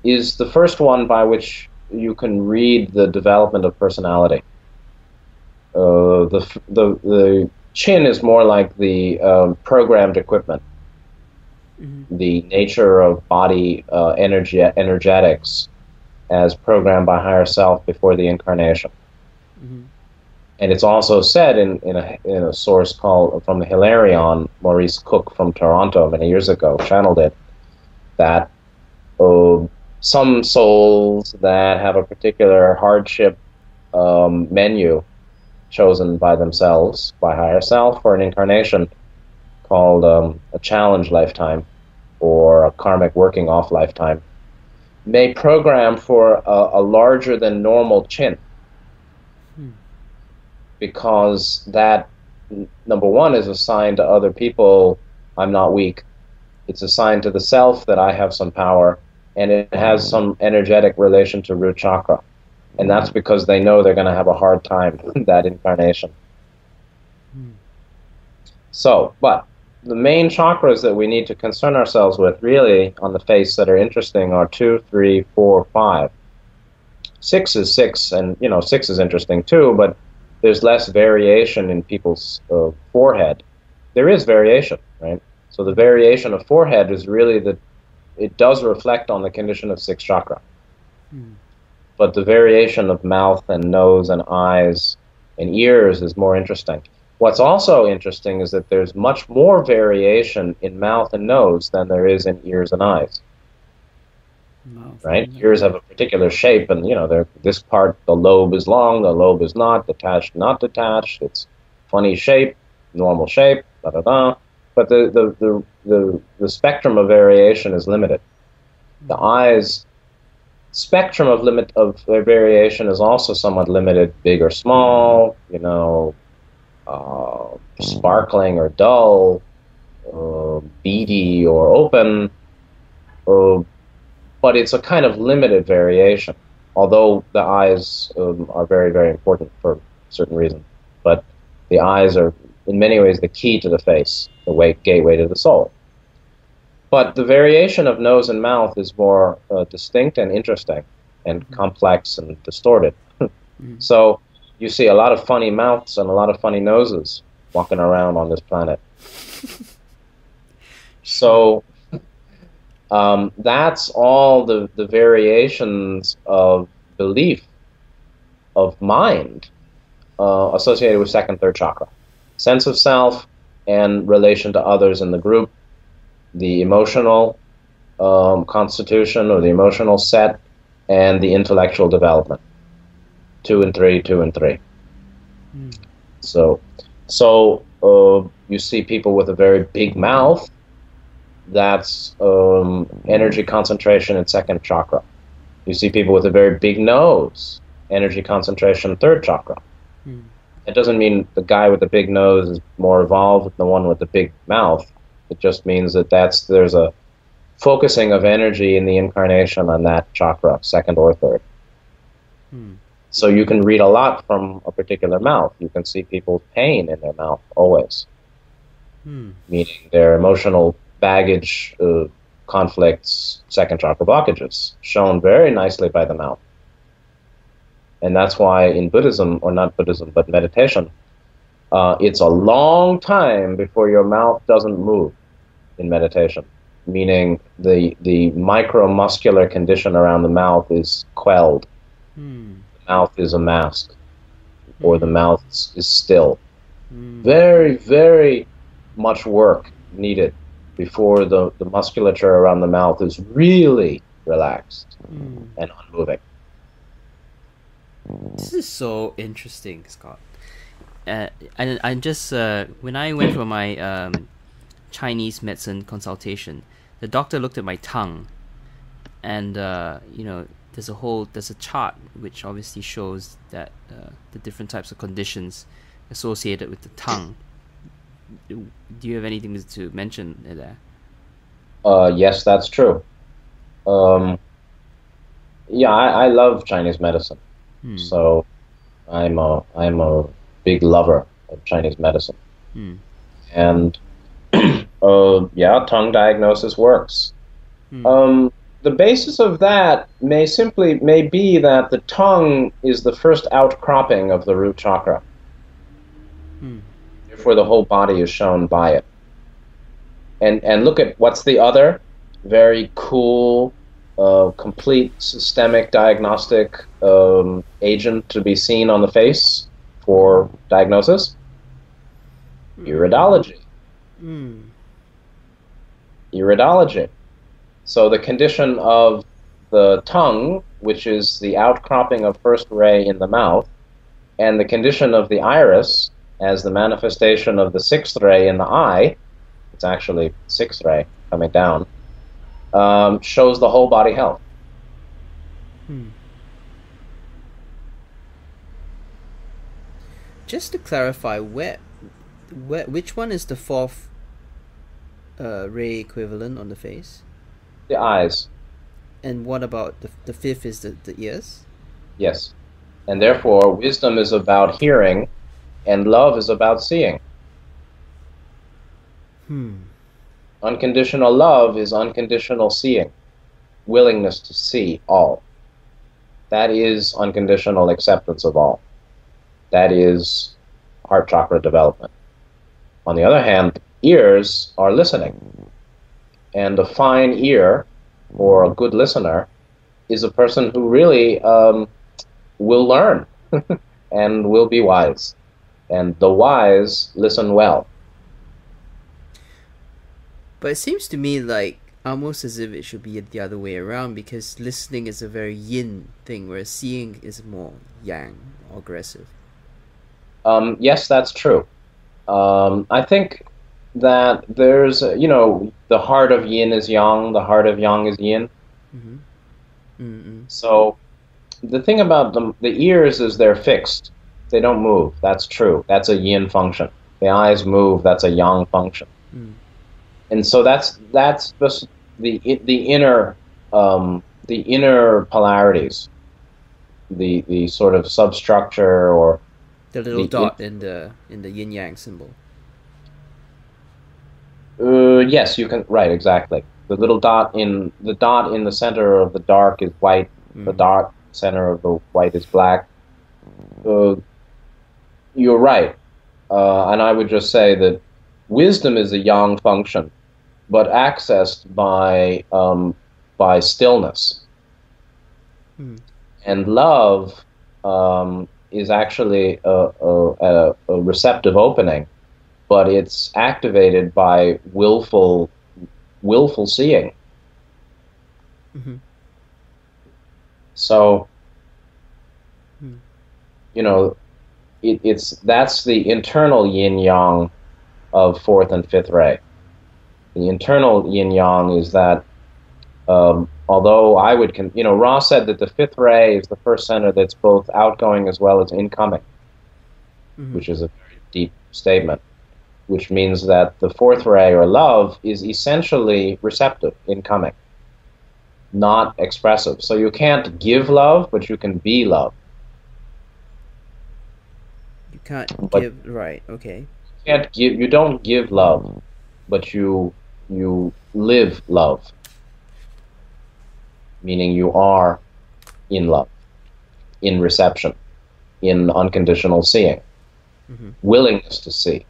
is the first one by which you can read the development of personality uh, the, the the chin is more like the um, programmed equipment Mhm. the nature of body uh, energy energetics as programmed by higher self before the incarnation Mhm. And it's also said in, in, a, in a source called from the Hilarion, Maurice Cooke from Toronto many years ago channeled it, that uh, some souls that have a particular hardship um, menu chosen by themselves, by higher self, for an incarnation called um, a challenge lifetime or a karmic working off lifetime, may program for a, a larger than normal chin because that number one is a sign to other people I'm not weak. It's a sign to the self that I have some power, and it has mm. some energetic relation to root chakra, and that's mm. because they know they're going to have a hard time [laughs] that incarnation. Hmm. So, but the main chakras that we need to concern ourselves with, really, on the face that are interesting, are two, three, four, five. Six is six, and you know, six is interesting too, but there's less variation in people's uh, forehead. There is variation, right? So the variation of forehead is really the, it does reflect on the condition of sixth chakra. Hmm. But the variation of mouth and nose and eyes and ears is more interesting. What's also interesting is that there's much more variation in mouth and nose than there is in ears and eyes right? Ears have a particular shape, and you know, they're, this part, the lobe is long, the lobe is not, detached, not detached. It's funny shape, normal shape, da da da. But the the, the, the, the spectrum of variation is limited. The eyes spectrum of limit of variation is also somewhat limited, big or small, you know, uh, sparkling or dull, uh, beady or open. Uh, but it's a kind of limited variation. Although the eyes um, are very, very important for certain reasons, but the eyes are in many ways the key to the face, the way gateway to the soul. but the variation of nose and mouth is more uh, distinct and interesting and complex and distorted. [laughs] So you see a lot of funny mouths and a lot of funny noses walking around on this planet. [laughs] so um, that's all the, the variations of belief, of mind, uh, associated with second, third chakra. Sense of self and relation to others in the group, the emotional um, constitution or the emotional set, and the intellectual development. Two and three, two and three. So, so uh, you see people with a very big mouth. That's um, energy concentration in second chakra. You see people with a very big nose, energy concentration third chakra. Hmm. It doesn't mean the guy with the big nose is more evolved than the one with the big mouth. It just means that that's there's a focusing of energy in the incarnation on that chakra, second or third. Hmm. So you can read a lot from a particular mouth. You can see people's pain in their mouth always, hmm. meaning their emotional baggage, uh, conflicts, second chakra blockages, shown very nicely by the mouth. And that's why in Buddhism, or not Buddhism, but meditation, uh, it's a long time before your mouth doesn't move in meditation, meaning the, the micromuscular condition around the mouth is quelled. The mouth is a mask, or the mouth is is still. Very, very much work needed before the, the musculature around the mouth is really relaxed and unmoving. This is so interesting, Scott. Uh, and I just uh, when I went for my um, Chinese medicine consultation, the doctor looked at my tongue, and uh, you know there's a whole there's a chart which obviously shows that uh, the different types of conditions associated with the tongue. Do you have anything to mention there? Uh, yes, that's true. Um, yeah, I, I love Chinese medicine, Hmm. so I'm a I'm a big lover of Chinese medicine, Hmm. and [clears throat] uh, yeah, tongue diagnosis works. Hmm. Um, the basis of that may simply may be that the tongue is the first outcropping of the root chakra. Hmm. Therefore, the whole body is shown by it. And and look at what's the other very cool, uh, complete systemic diagnostic um, agent to be seen on the face for diagnosis. Iridology. Hmm. Iridology. So the condition of the tongue, which is the outcropping of first ray in the mouth, and the condition of the iris as the manifestation of the sixth ray in the eye, it's actually sixth ray coming down, um, shows the whole body health. Hmm. Just to clarify, where, where, which one is the fourth uh, ray equivalent on the face, The eyes, and what about the the fifth is the the ears? yes. And therefore, wisdom is about hearing, and love is about seeing. Hmm. Unconditional love is unconditional seeing, willingness to see all. That is unconditional acceptance of all. That is heart chakra development. On the other hand, ears are listening. And a fine ear, or a good listener, is a person who really um, will learn [laughs] and will be wise. And the wise listen well. But it seems to me like almost as if it should be the other way around because listening is a very yin thing, whereas seeing is more yang, or aggressive. Um, yes, that's true. Um, I think that there's, uh, you know, the heart of yin is yang, the heart of yang is yin. Mm-hmm. Mm-mm. So the thing about the, the ears is they're fixed. They don't move. That's true. That's a yin function. The eyes move. That's a yang function. Mm. And so that's that's just the the inner um, the inner polarities, the the sort of substructure or The little The- dot in the in the yin yang symbol. Uh, yes, you can. Right, exactly. The little dot in the dot in the center of the dark is white. The Mm. dark center of the white is black. Uh, you're right, uh, and I would just say that wisdom is a yang function, but accessed by um, by stillness, Hmm. and love um, is actually a, a, a, receptive opening, but it's activated by willful willful seeing. Mhm. So, Hmm. you know, it, it's that's the internal yin yang of fourth and fifth ray. The internal yin yang is that, um, although I would, con- you know, Ra said that the fifth ray is the first center that's both outgoing as well as incoming, Mhm. which is a very deep statement. Which means that the fourth ray or love is essentially receptive, incoming, not expressive. So you can't give love, but you can be love. Can't But- give right. Okay. You can't give. You don't give love, but you you live love. Meaning you are in love, in reception, in unconditional seeing, Mhm. willingness to see,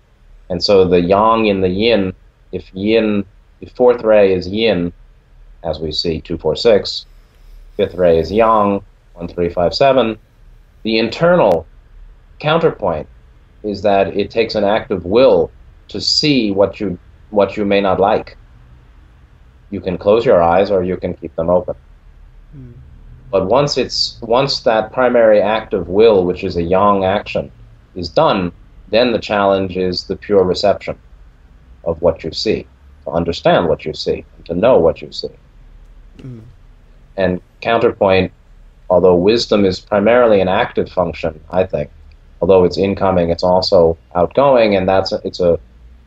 and so the yang in the yin. If yin, if fourth ray is yin, as we see two four six. Fifth ray is yang one three five seven. The internal counterpoint is that it takes an act of will to see what you what you may not like. You can close your eyes or you can keep them open. Mm. But once it's once that primary act of will, which is a yang action, is done, then the challenge is the pure reception of what you see, to understand what you see, to know what you see. Mm. And counterpoint, although wisdom is primarily an active function, I think, although it's incoming, it's also outgoing, and that's a, it's a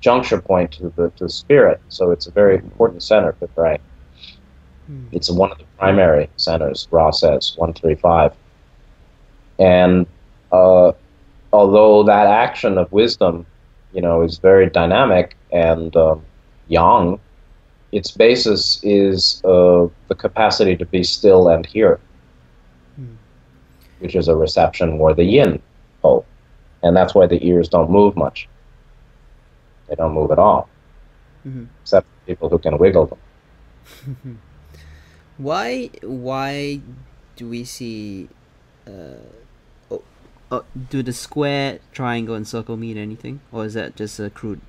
juncture point to the to the spirit. So it's a very important center for Ray. Mm. It's one of the primary centers. Ra says one three five, and uh, although that action of wisdom, you know, is very dynamic and um, yang, its basis is uh, the capacity to be still and hear, Hmm. which is a reception or the yin and that's why the ears don't move much. They don't move at all, Mhm. except people who can wiggle them. [laughs] Why why do we see uh oh, oh, do the square, triangle and circle mean anything? Or is that just a crude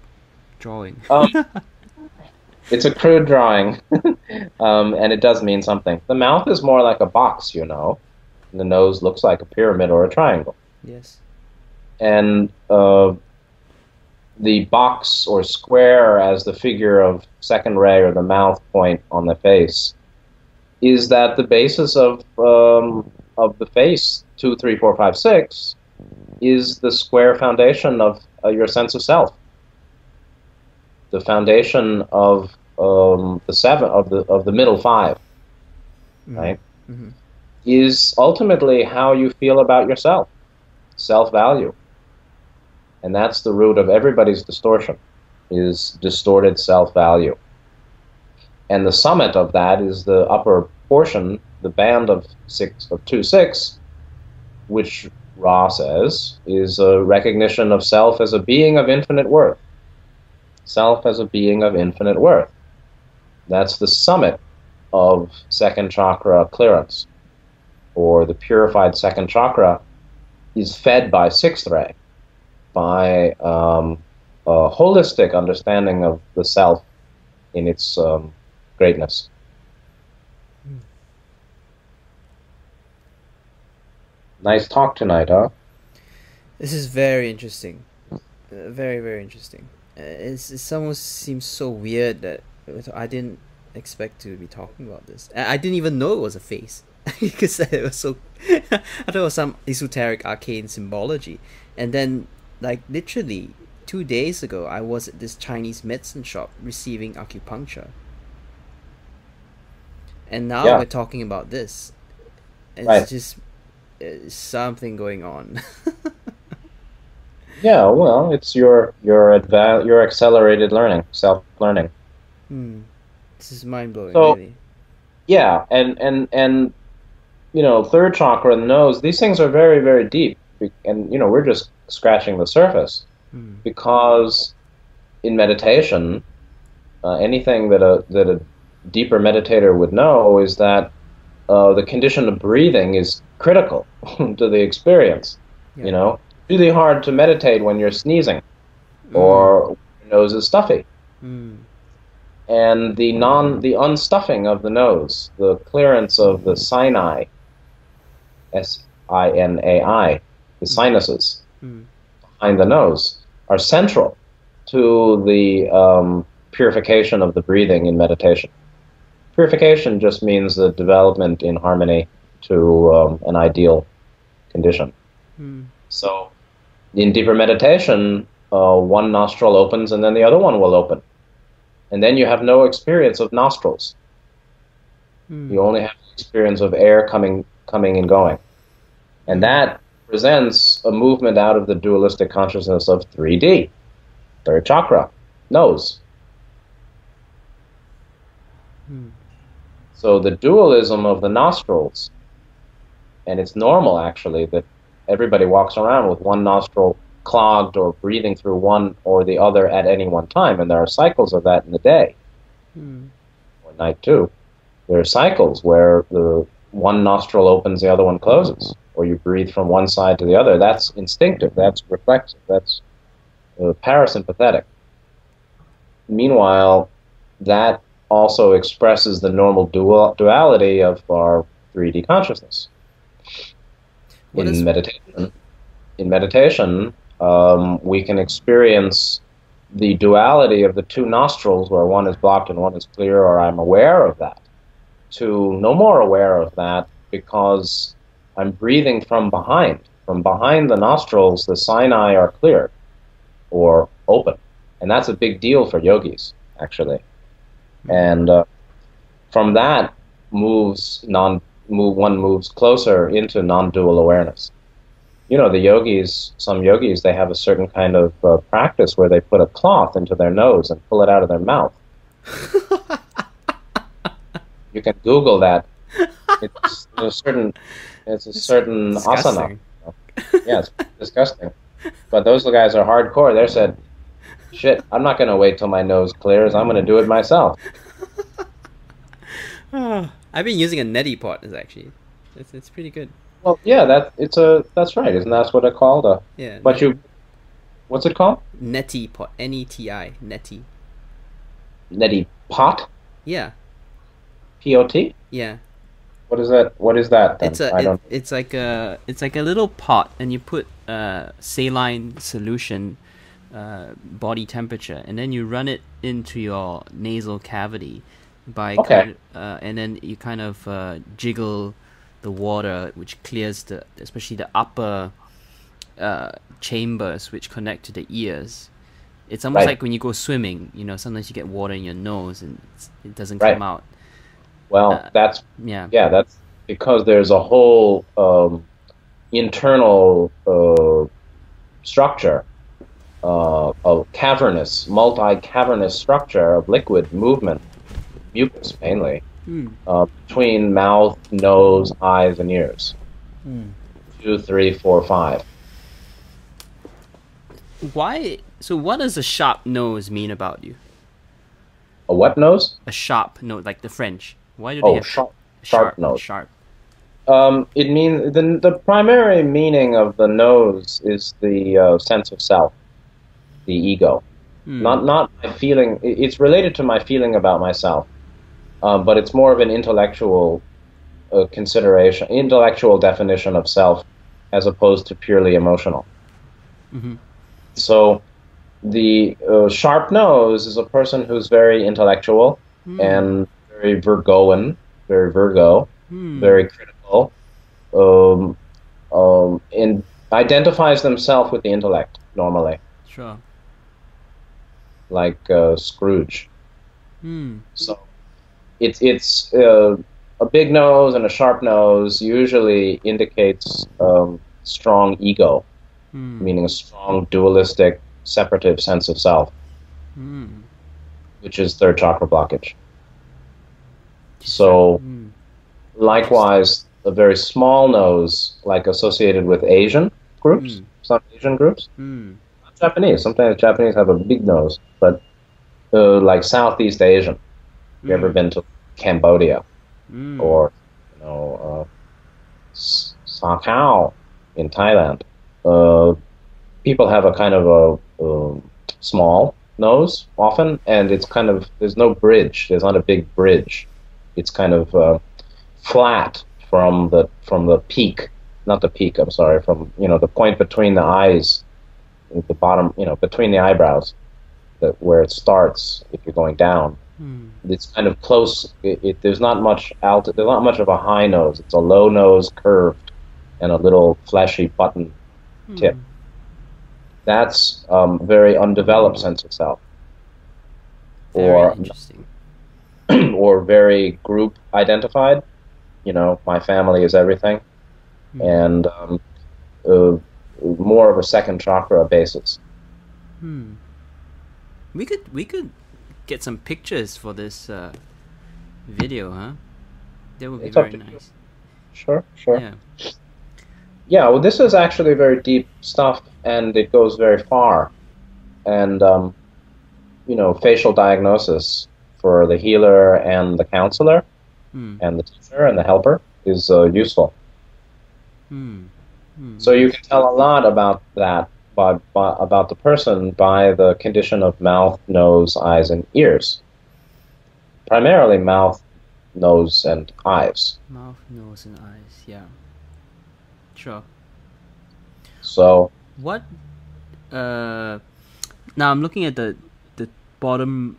drawing? Um, [laughs] it's a crude drawing, [laughs] um, and it does mean something. The mouth is more like a box, you know. The nose looks like a pyramid or a triangle. yes. And uh, the box or square as the figure of second ray or the mouth point on the face is that the basis of um, of the face two, three, four, five, six is the square foundation of uh, your sense of self. The foundation of um, the seven of the of the middle five, Mhm. right, Mhm. is ultimately how you feel about yourself, self value, and that's the root of everybody's distortion, is distorted self value. And the summit of that is the upper portion, the band of six of two six, which Ra says is a recognition of self as a being of infinite worth. Self as a being of infinite worth. That's the summit of second chakra clearance, or the purified second chakra is fed by sixth ray, by um, a holistic understanding of the self in its um, greatness. Nice talk tonight, huh? This is very interesting. Uh, very very interesting. Uh, it's, it's almost seems so weird that I didn't expect to be talking about this. I I didn't even know it was a face [laughs] because it was so. [laughs] I thought it was some esoteric arcane symbology, and then like literally two days ago, I was at this Chinese medicine shop receiving acupuncture, and now Yeah. we're talking about this. It's Right. just uh, something going on. [laughs] Yeah, well, it's your your adva- your accelerated learning, self learning. Hmm. This is mind blowing. So- really. Yeah, and and and you know, third chakra the nose. These things are very very deep, and you know, we're just scratching the surface Hmm. because in meditation, uh, anything that a that a deeper meditator would know is that uh, the condition of breathing is critical [laughs] to the experience. Yeah. You know, really hard to meditate when you're sneezing or your nose is stuffy. Hmm. and the non the unstuffing of the nose, the clearance of the sinai, S I N A I, the sinuses Hmm. behind the nose, are central to the um, purification of the breathing in meditation. Purification just means the development in harmony to um, an ideal condition. Hmm. So, in deeper meditation, uh, one nostril opens and then the other one will open. And then you have no experience of nostrils. Hmm. You only have the experience of air coming, coming and going. And that presents a movement out of the dualistic consciousness of 3D, third chakra, nose. Hmm. So the dualism of the nostrils, and it's normal actually that everybody walks around with one nostril clogged or breathing through one or the other at any one time, and there are cycles of that in the day Hmm. or night too. There are cycles where the one nostril opens, the other one closes, or you breathe from one side to the other. That's instinctive. That's reflexive. That's uh, parasympathetic. Meanwhile, that also expresses the normal dual, duality of our 3D consciousness. What in is- meditation, in meditation, um, we can experience the duality of the two nostrils, where one is blocked and one is clear, or I'm aware of that, to no more aware of that because I'm breathing from behind. From behind the nostrils, the sinai are clear or open, and that's a big deal for yogis, actually. And uh, from that moves non move one moves closer into non-dual awareness. You know, the yogis, some yogis, they have a certain kind of uh, practice where they put a cloth into their nose and pull it out of their mouth. [laughs] you can Google that. It's a certain, it's a certain asana. Disgusting. Yeah, it's [laughs] disgusting. But those guys are hardcore. They said, "Shit, I'm not going to wait till my nose clears. I'm going to do it myself." [laughs] Ah, I've been using a neti pot. Is actually, it's it's pretty good. Well, yeah, that it's a that's right. Isn't that what it called? A, Yeah. but you, what's it called? neti pot. N e t i neti. Neti pot? Yeah. P O T? Yeah. What is that? What is that? Then? It's a it, it's like a it's like a little pot and you put uh saline solution uh body temperature and then you run it into your nasal cavity by Okay. kind uh, and then you kind of uh, jiggle the water which clears the especially the upper uh chambers which connect to the ears it's almost Right. like when you go swimming you know sometimes you get water in your nose and it's, it doesn't Right. come out Well, uh, that's yeah yeah. That's because there's a whole um, internal uh, structure, uh, a cavernous, multi-cavernous structure of liquid movement, mucus mainly, Hmm. uh, between mouth, nose, eyes, and ears. Hmm. Two, three, four, five. Why? So, what does a sharp nose mean about you? A what nose? A sharp nose, like the French. Why do they Oh, have sharp, sharp nose. Sharp. Um, it means the the primary meaning of the nose is the uh, sense of self, the ego. Hmm. Not not my feeling. It's related to my feeling about myself, um, but it's more of an intellectual uh, consideration, intellectual definition of self, as opposed to purely emotional. Mhm. So, the uh, sharp nose is a person who's very intellectual Hmm. and very Virgoan, very Virgo Hmm. very critical, um, um, and identifies themselves with the intellect normally, Sure. like uh, Scrooge. Hmm. So it's it's uh, a big nose and a sharp nose usually indicates um, strong ego, Hmm. meaning a strong dualistic, separative sense of self, Hmm. which is third chakra blockage. So, Mm. likewise, a very small nose, like associated with Asian groups, Mm. some Asian groups. Mm. Not Japanese. Sometimes Japanese have a big nose, but uh, like Southeast Asian. You ever Mm. been to Cambodia Mm. or you know uh, Sakao in Thailand? Uh, people have a kind of a um, small nose often, and it's kind of there's no bridge. There's not a big bridge. It's kind of uh, flat from the from the peak, not the peak. I'm sorry, from you know the point between the eyes, the bottom, you know, between the eyebrows, that where it starts if you're going down. Mm. It's kind of close. It, it, there's not much alt. There's not much of a high nose. It's a low nose, curved, and a little fleshy button tip. Mm. that's um, very undeveloped sense of self, Very or interesting. [clears throat] or very group identified. You know, my family is everything, Mm. and um, uh, more of a second chakra basis. Hmm. We could we could get some pictures for this uh, video, huh? That would be It's very you. nice. Sure, sure. Yeah. Yeah, well, this is actually very deep stuff, and it goes very far. And um, you know, facial diagnosis for the healer and the counselor, Hmm. and the teacher and the helper is uh, useful. Hmm. Hmm. So you can tell a lot about that by, by about the person by the condition of mouth, nose, eyes, and ears. Primarily mouth, nose, and eyes. mouth, nose, and eyes. Yeah. Sure. So What? Uh, now I'm looking at the the bottom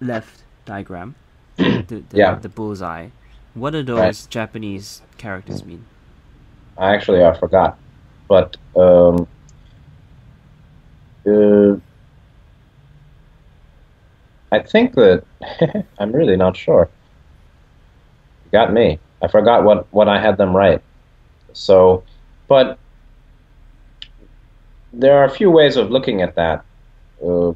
left diagram. [clears throat] the, the, Yeah. The bullseye. What do those Right. Japanese characters mean? I actually I forgot, but um, uh, I think that [laughs] I'm really not sure. You got me. I forgot what what I had them write. So, but there are a few ways of looking at that. Uh,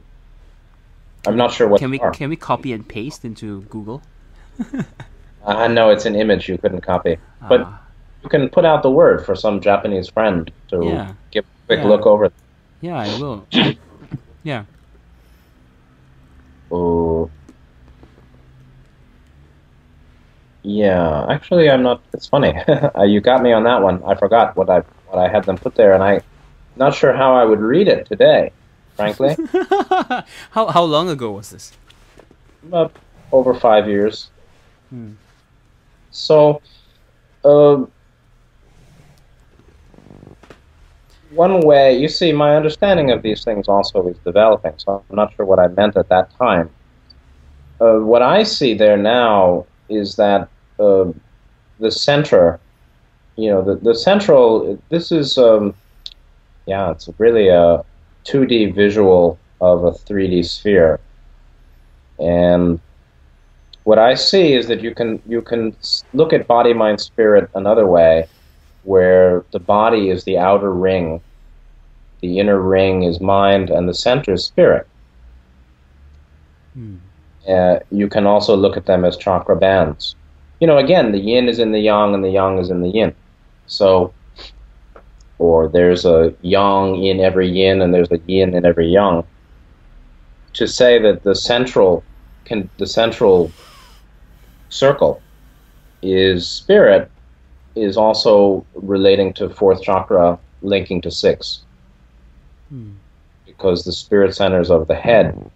I'm not sure what Can we are. can we copy and paste into Google? [laughs] I know it's an image you couldn't copy, but Ah, you can put out the word for some Japanese friend to Yeah. give a quick Yeah. look over. yeah, I will. [coughs] yeah. Oh. Yeah, actually, I'm not. It's funny. [laughs] Uh, you got me on that one. I forgot what I what I had them put there, and I'm not sure how I would read it today. Frankly, [laughs] how how long ago was this? over five years. Hmm. So, uh, one way you see, my understanding of these things also is developing. So I'm not sure what I meant at that time. Uh, what I see there now is that uh, the center, you know, the the central. This is, um, yeah, it's really a 2D visual of a 3D sphere, and what I see is that you can you can look at body, mind, spirit another way, where the body is the outer ring, the inner ring is mind, and the center is spirit. Hmm. Uh, you can also look at them as chakra bands. You know, again, the yin is in the yang, and the yang is in the yin. So, or there's a yang in every yin, and there's a yin in every yang. To say that the central, can the central circle is spirit is also relating to fourth chakra, linking to six Hmm. because the spirit centers of the head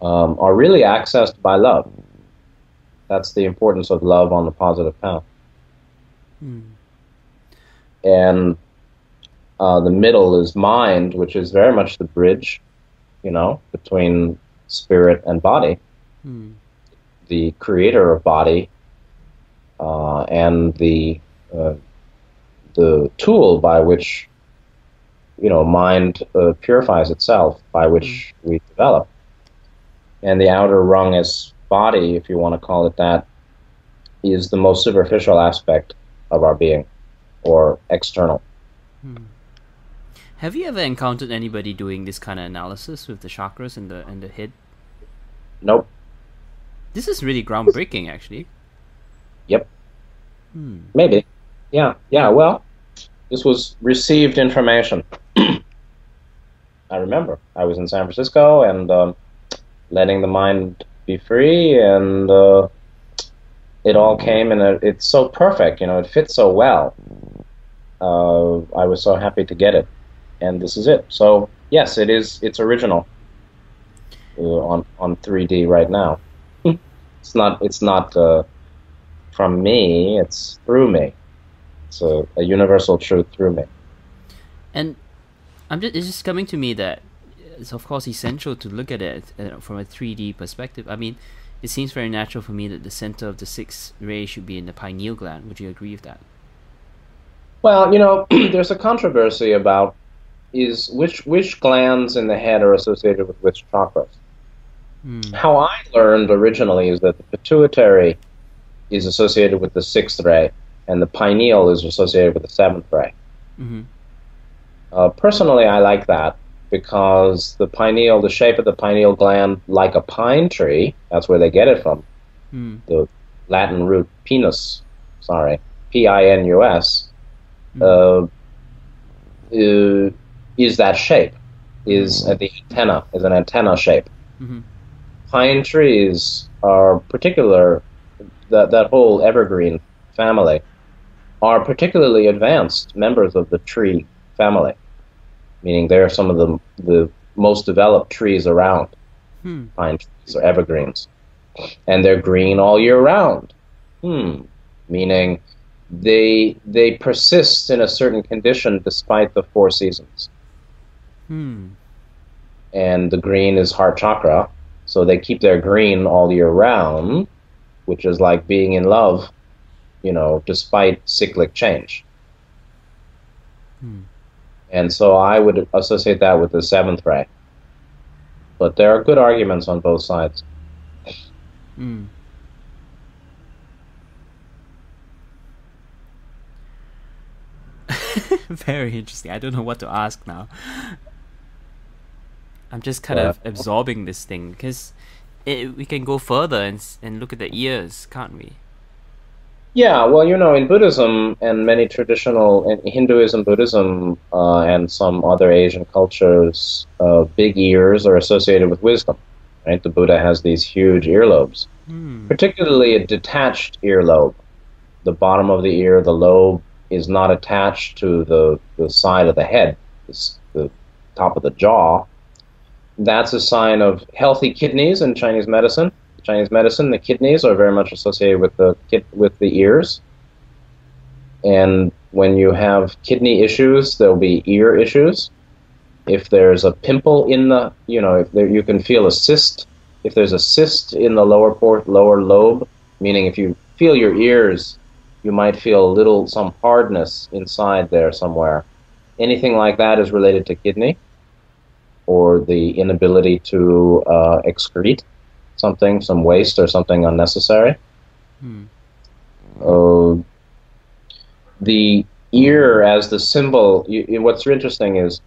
um, are really accessed by love. That's the importance of love on the positive path. Hmm. And uh, the middle is mind, which is very much the bridge, you know, between spirit and body, Hmm. the creator of body, uh, and the uh, the tool by which you know mind uh, purifies itself, by which we develop. And the outer rung is body, if you want to call it that, is the most superficial aspect of our being, or external. Have you ever encountered anybody doing this kind of analysis with the chakras and the and the head? Nope. This is really groundbreaking, actually. Yep. Hmm. Maybe. Yeah. Yeah. Well, this was received information. [clears throat] I remember I was in San Francisco and um, letting the mind be free, and uh, it all came and. It's so perfect, you know. It fits so well. Uh, I was so happy to get it, and this is it. So yes, it is. It's original uh, on on 3D right now. [laughs] it's not. It's not uh, from me. It's through me. It's a, a universal truth through me. And I'm just, it's just coming to me that it's of course essential to look at it uh, from a 3D perspective. I mean, it seems very natural for me that the center of the sixth ray should be in the pineal gland. Would you agree with that? Well, you know, [clears throat] there's a controversy about is which which glands in the head are associated with which chakras. Hmm. How I learned originally is that the pituitary is associated with the sixth ray, and the pineal is associated with the seventh ray. Mm-hmm. Uh, personally, I like that because the pineal, the shape of the pineal gland, like a pine tree, that's where they get it from. Hmm. The Latin root pinus, sorry, P-I-N-U-S, Hmm. uh, uh, is that shape, is uh, the antenna, is an antenna shape. Mhm. Pine trees are particular, that, that whole evergreen family, are particularly advanced members of the tree family, meaning they're some of the, the most developed trees around, Hmm. pine trees or evergreens. And they're green all year round. Hmm. Meaning they they persist in a certain condition despite the four seasons. Hmm. And the green is heart chakra, so they keep their green all year round, which is like being in love, you know, despite cyclic change. Hmm. And so I would associate that with the seventh ray. But there are good arguments on both sides. Hmm. [laughs] Very interesting. I don't know what to ask now. I'm just kind of absorbing this thing because it, we can go further and and look at the ears, can't we? Yeah, well, you know, in Buddhism and many traditional in Hinduism, Buddhism, uh, and some other Asian cultures, uh, big ears are associated with wisdom. Right? The Buddha has these huge earlobes, Hmm. particularly a detached earlobe. The bottom of the ear, the lobe, is not attached to the, the side of the head, it's the top of the jaw. That's a sign of healthy kidneys in Chinese medicine. Chinese medicine, the kidneys are very much associated with the with the ears. And when you have kidney issues, there'll be ear issues. If there's a pimple in the, you know, if there, you can feel a cyst. If there's a cyst in the lower port, lower lobe, meaning if you feel your ears, you might feel a little some hardness inside there somewhere. Anything like that is related to kidney or the inability to uh, excrete something, some waste or something unnecessary. Hmm. Uh, the ear as the symbol. You, what's interesting is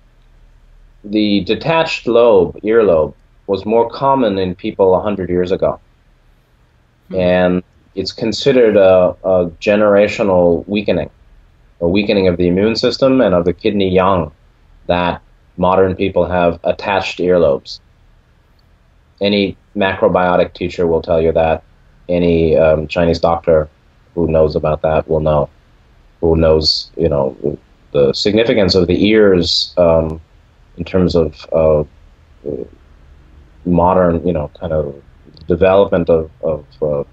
the detached lobe, earlobe, was more common in people a hundred years ago, Hmm. and it's considered a, a generational weakening, a weakening of the immune system and of the kidney yang, that modern people have attached earlobes. Any macrobiotic teacher will tell you that. Any um, Chinese doctor who knows about that will know. Who knows, you know, the significance of the ears um, in terms of uh, modern, you know, kind of development of, of uh,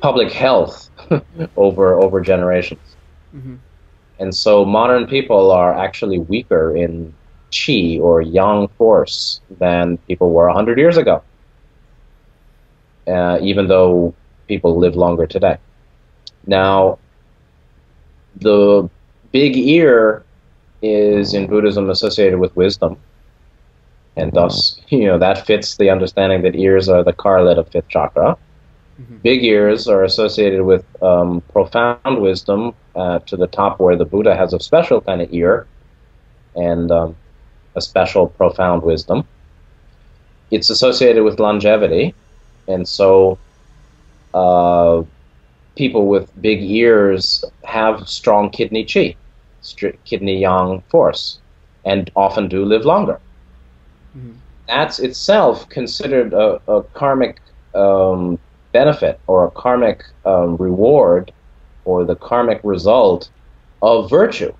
public health [laughs] over over generations. Mhm. And so modern people are actually weaker in chi or yang force than people were 100 years ago, uh, even though people live longer today. Now, the big ear is in Buddhism associated with wisdom. And thus, [laughs] you know, that fits the understanding that ears are the correlate of fifth chakra. Mhm. Big ears are associated with um, profound wisdom uh, to the top, where the Buddha has a special kind of ear and um, a special profound wisdom. It's associated with longevity, and so uh, people with big ears have strong kidney chi, kidney yang force, and often do live longer. Mm-hmm. That's itself considered a, a karmic um, benefit or a karmic um, reward or the karmic result of virtue.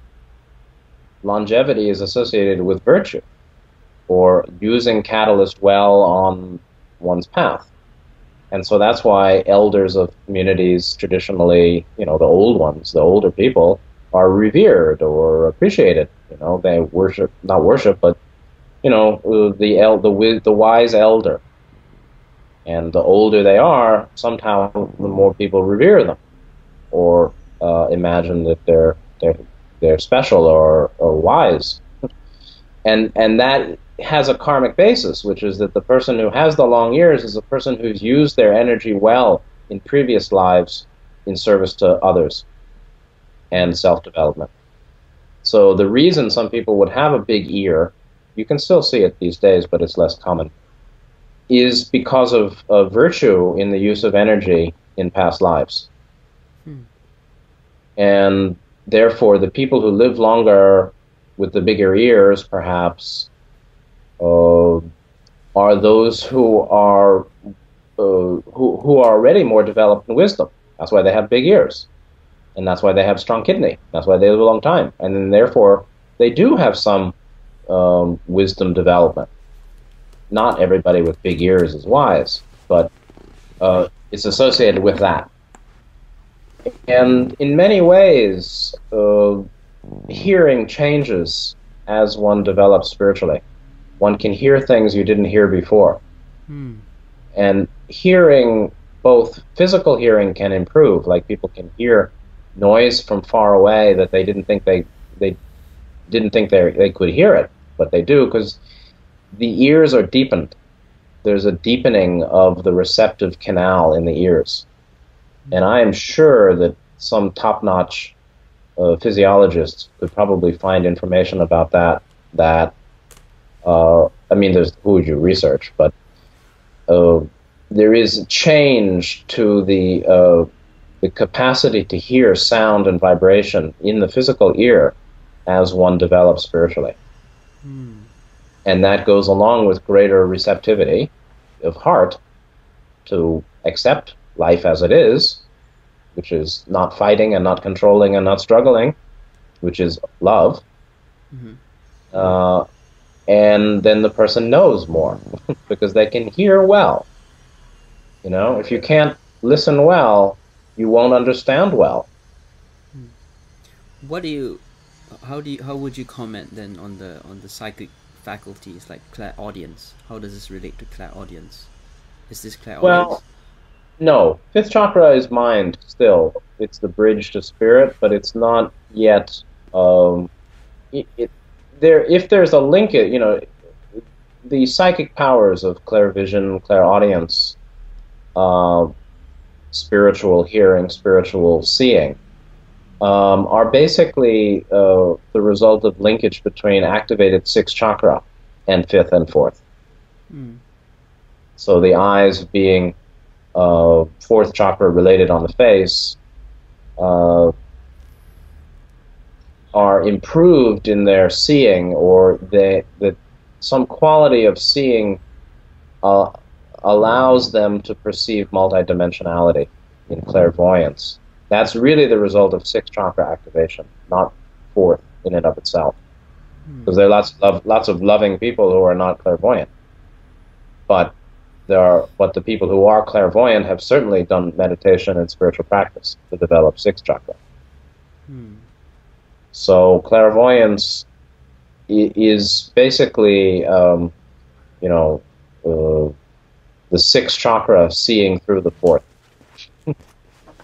Longevity is associated with virtue or using catalyst well on one's path. And so that's why elders of communities traditionally, you know, the old ones, the older people, are revered or appreciated. You know, they worship, not worship, but, you know, the, el- the, the wise elder. And the older they are, somehow the more people revere them or uh, imagine that they're, they're, they're special or, or wise. and, and that has a karmic basis, which is that the person who has the long ears is a person who's used their energy well in previous lives in service to others and self development. So the reason some people would have a big ear, you can still see it these days, but it's less common, is because of, of virtue in the use of energy in past lives. Hmm. And therefore, the people who live longer with the bigger ears, perhaps, uh, are those who are uh, who, who are already more developed in wisdom. That's why they have big ears, and that's why they have strong kidney. That's why they live a long time, and then therefore they do have some um, wisdom development. Not everybody with big ears is wise, but uh, it's associated with that. And in many ways, uh, hearing changes as one develops spiritually one can hear things you didn't hear before. Hmm. And hearing, both physical hearing can improve, like people can hear noise from far away that they didn't think they they didn't think they they could hear it, but they do because the ears are deepened. There's a deepening of the receptive canal in the ears, and I am sure that some top-notch uh, physiologists could probably find information about that that uh, I mean, there's who would you research, but uh, there is a change to the uh, the capacity to hear sound and vibration in the physical ear as one develops spiritually, hmm. and that goes along with greater receptivity of heart to accept life as it is, which is not fighting and not controlling and not struggling, which is love. Mm-hmm. Uh, and then the person knows more [laughs] because they can hear well. You know, if you can't listen well, you won't understand well. What do you, how do you, how would you comment then on the on the psychic faculties like clairaudience? How does this relate to clairaudience? Is this clairaudience? Well, no. Fifth chakra is mind still. It's the bridge to spirit, but it's not yet. Um, it, it there if there's a link, it you know, the psychic powers of clairvision, clairaudience, uh, spiritual hearing, spiritual seeing, um, are basically uh, the result of linkage between activated sixth chakra and fifth and fourth. Mm. So the eyes being uh, fourth chakra related on the face, uh, are improved in their seeing or they, that some quality of seeing uh, allows them to perceive multidimensionality in clairvoyance. That's really the result of sixth chakra activation, not fourth in and of itself. Because hmm. there are lots of lots of loving people who are not clairvoyant, but there are but the people who are clairvoyant have certainly done meditation and spiritual practice to develop sixth chakra. Hmm. So clairvoyance is basically, um, you know, uh, the sixth chakra seeing through the fourth. [laughs]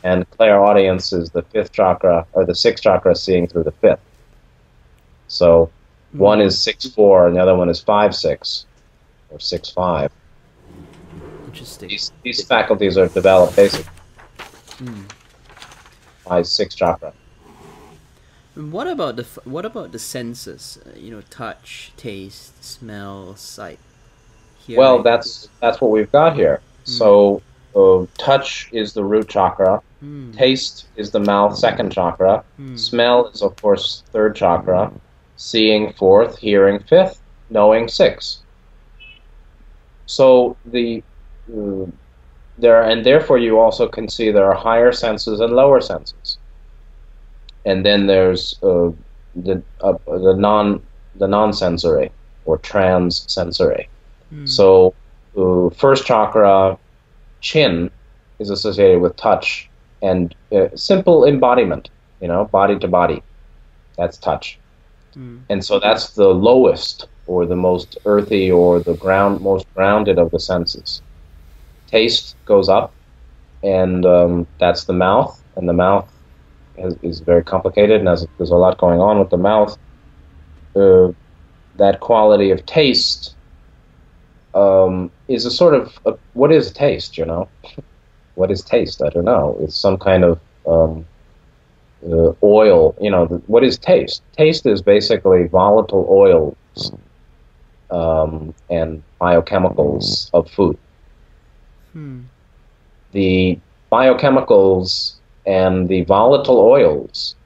and clairaudience is the fifth chakra, or the sixth chakra seeing through the fifth. So mm-hmm. one is 6 4, and the other one is 5 6, or 6 5. Interesting. These, these faculties are developed basically mm. by sixth chakra. What about the what about the senses? Uh, you know, touch, taste, smell, sight. Hearing? Well, that's that's what we've got here. Mm. So uh, touch is the root chakra. Mm. Taste is the mouth second chakra. Smell is, of course, third chakra. Seeing fourth. Hearing fifth. Knowing sixth. So the uh, there and therefore you also can see there are higher senses and lower senses. And then there's uh, the uh, the non the non-sensory or trans-sensory. Mm. So uh, first chakra, chin, is associated with touch and uh, simple embodiment. You know, body to body. That's touch. Mm. And so that's the lowest or the most earthy or the ground most grounded of the senses. Taste goes up, and um, that's the mouth. And the mouth is, is very complicated, and has, there's a lot going on with the mouth. Uh, that quality of taste um, is a sort of a, what is taste? You know, [laughs] what is taste? I don't know. It's some kind of um, uh, oil. You know, the, what is taste? Taste is basically volatile oils um, and biochemicals of food. Hmm. The biochemicals and the volatile oils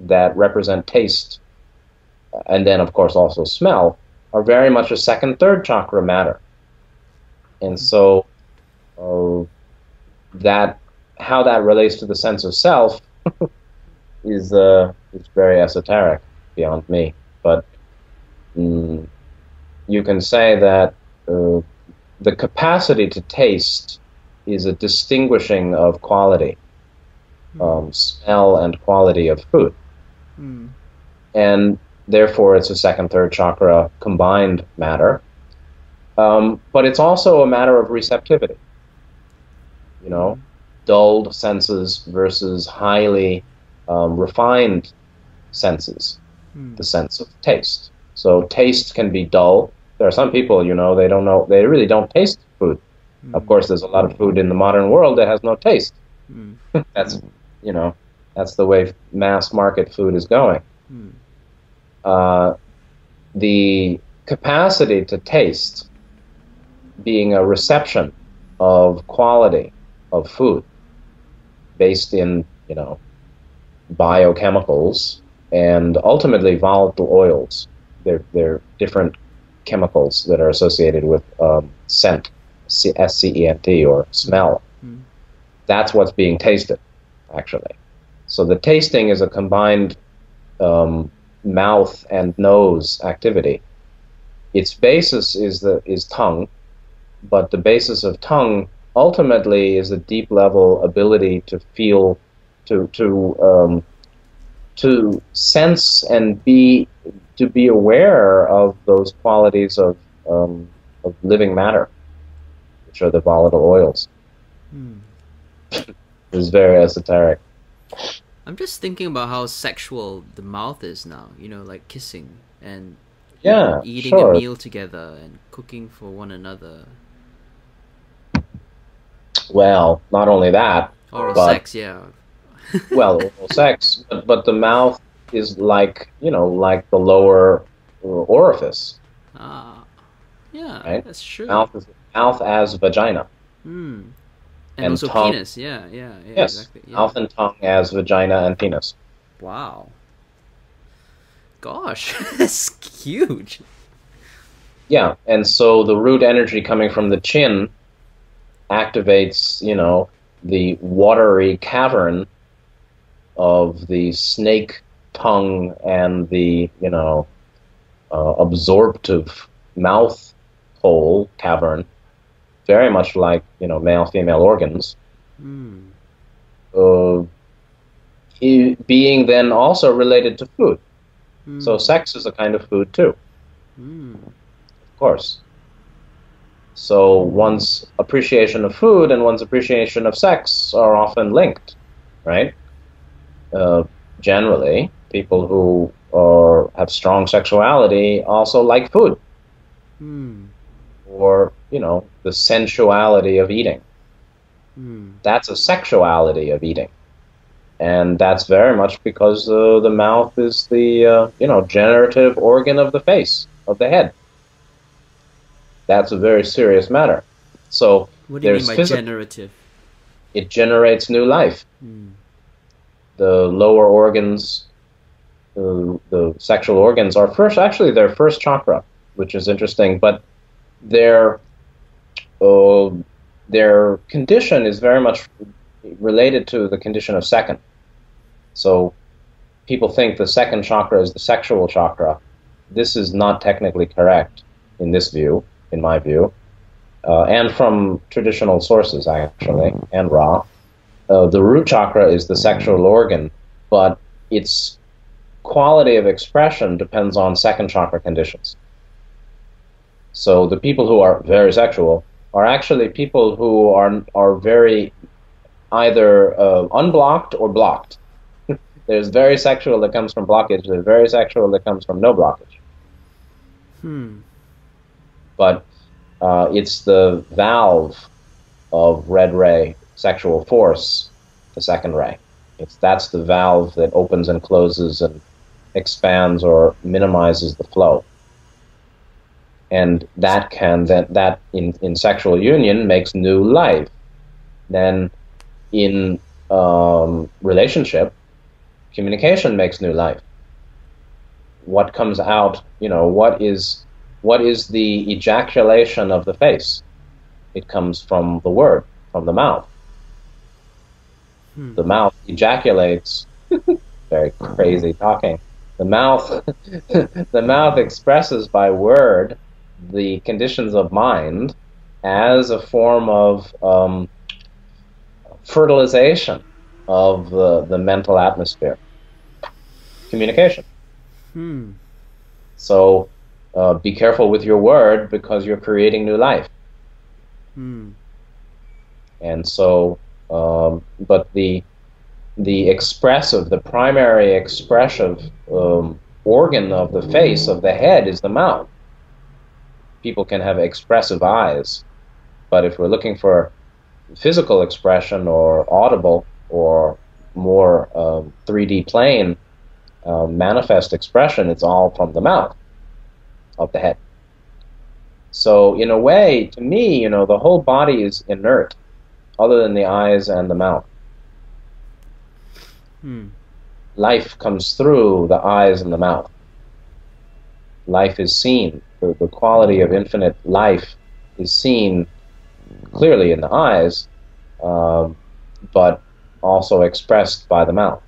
that represent taste, and then of course also smell, are very much a second, third chakra matter. And so uh, that how that relates to the sense of self [laughs] is uh, is very esoteric beyond me. But mm, you can say that uh, the capacity to taste is a distinguishing of quality, um, smell and quality of food, Hmm. and therefore it's a second, third chakra combined matter. Um, but it's also a matter of receptivity. You know, dulled senses versus highly um, refined senses, Hmm. the sense of taste. So taste can be dull. There are some people, you know, they don't know, they really don't taste food. Of course, there's a lot of food in the modern world that has no taste. Hmm. [laughs] That's, you know, that's the way mass market food is going. Hmm. Uh, the capacity to taste being a reception of quality of food based in, you know, biochemicals and ultimately volatile oils. They're, they're different chemicals that are associated with um, scent, C- S-C-E-N-T, or smell. Mm. That's what's being tasted, actually. So the tasting is a combined um, mouth and nose activity. Its basis is the is tongue, but the basis of tongue ultimately is a deep level ability to feel, to to um, to sense and be to be aware of those qualities of um, of living matter, which are the volatile oils. Hmm. [laughs] It's very esoteric. I'm just thinking about how sexual the mouth is now. You know, like kissing and Yeah, eating sure. a meal together and cooking for one another. Well, not only that, Oral But- sex, yeah. well, [laughs] oral sex, but, but the mouth is like you know, like the lower uh, orifice. Ah, yeah, Right? that's true. Mouth is mouth as vagina. Hmm. And, And also tongue. penis, yeah, yeah, yeah, yes, exactly. Yeah. mouth and tongue as vagina and penis. Wow. Gosh, [laughs] that's huge. Yeah, and so the root energy coming from the chin activates, you know, the watery cavern of the snake tongue and the, you know, uh, absorptive mouth hole cavern, very much like, you know, male female organs. Hmm. Uh, being then also related to food. Hmm. So sex is a kind of food too. Hmm. Of course. So one's appreciation of food and one's appreciation of sex are often linked, right? Uh, generally, people who are, have strong sexuality also like food, Hmm. or you know, the sensuality of eating. Hmm. That's a sexuality of eating, and that's very much because uh, the mouth is the uh, you know generative organ of the face of the head. That's a very serious matter. So What do you mean by generative? it generates new life. Mm. The lower organs, the, sexual organs, are first actually their first chakra, which is interesting. But their uh, their condition is very much related to the condition of second. So people think the second chakra is the sexual chakra. This is not technically correct in this view, in my view, uh, and from traditional sources actually, and Ra. Uh, the root chakra is the sexual organ, but its quality of expression depends on second chakra conditions. So the people who are very sexual are actually people who are are very either uh, unblocked or blocked. [laughs] there's very sexual that comes from blockage. There's very sexual that comes from no blockage. Hmm. But uh, it's the valve of red ray sexual force, the second ray. It's that's the valve that opens and closes and expands or minimizes the flow. And that can then that in, in sexual union makes new life. Then in um, relationship, communication makes new life. What comes out, you know, what is what is the ejaculation of the face? It comes from the word, from the mouth. Hmm. The mouth ejaculates. [laughs] Very crazy talking. The mouth, [laughs] the mouth expresses by word the conditions of mind as a form of um, fertilization of the, the mental atmosphere. Communication. Hmm. So uh, be careful with your word because you're creating new life. Hmm. And so, um, but the the expressive, the primary expressive um, organ of the face of the head is the mouth. People can have expressive eyes, but if we're looking for physical expression or audible or more um, 3D plane uh, manifest expression, it's all from the mouth of the head. So, in a way, to me, you know, the whole body is inert, other than the eyes and the mouth. Hmm. Life comes through the eyes and the mouth. Life is seen. The, the quality of infinite life is seen clearly in the eyes, um, but also expressed by the mouth.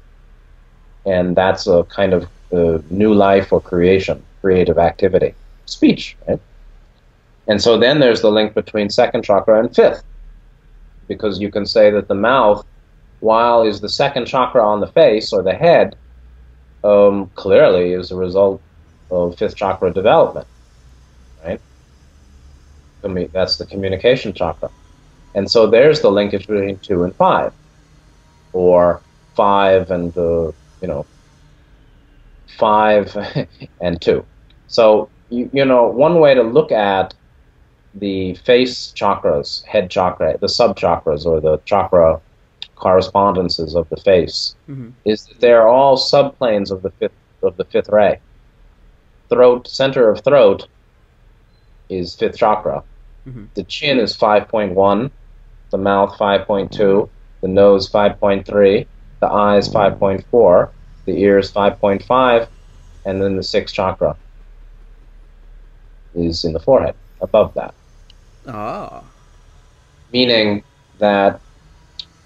And that's a kind of uh, new life or creation, creative activity, speech, right? And so then there's the link between second chakra and fifth, because you can say that the mouth, while is the second chakra on the face or the head, um, clearly is a result of fifth chakra development, right? That's the communication chakra. And so there's the linkage between two and five, or five and the, you know, five [laughs] and two. So, you, you know, one way to look at the face chakras, head chakra, the sub chakras, or the chakra correspondences of the face, Mm-hmm. is that they're all subplanes of the fifth of the fifth ray. Throat, center of throat, is fifth chakra. Mhm. The chin is five point one, the mouth five point two, the nose five point three, the eyes five point four, the ears five point five, and then the sixth chakra is in the forehead, above that Ah. meaning that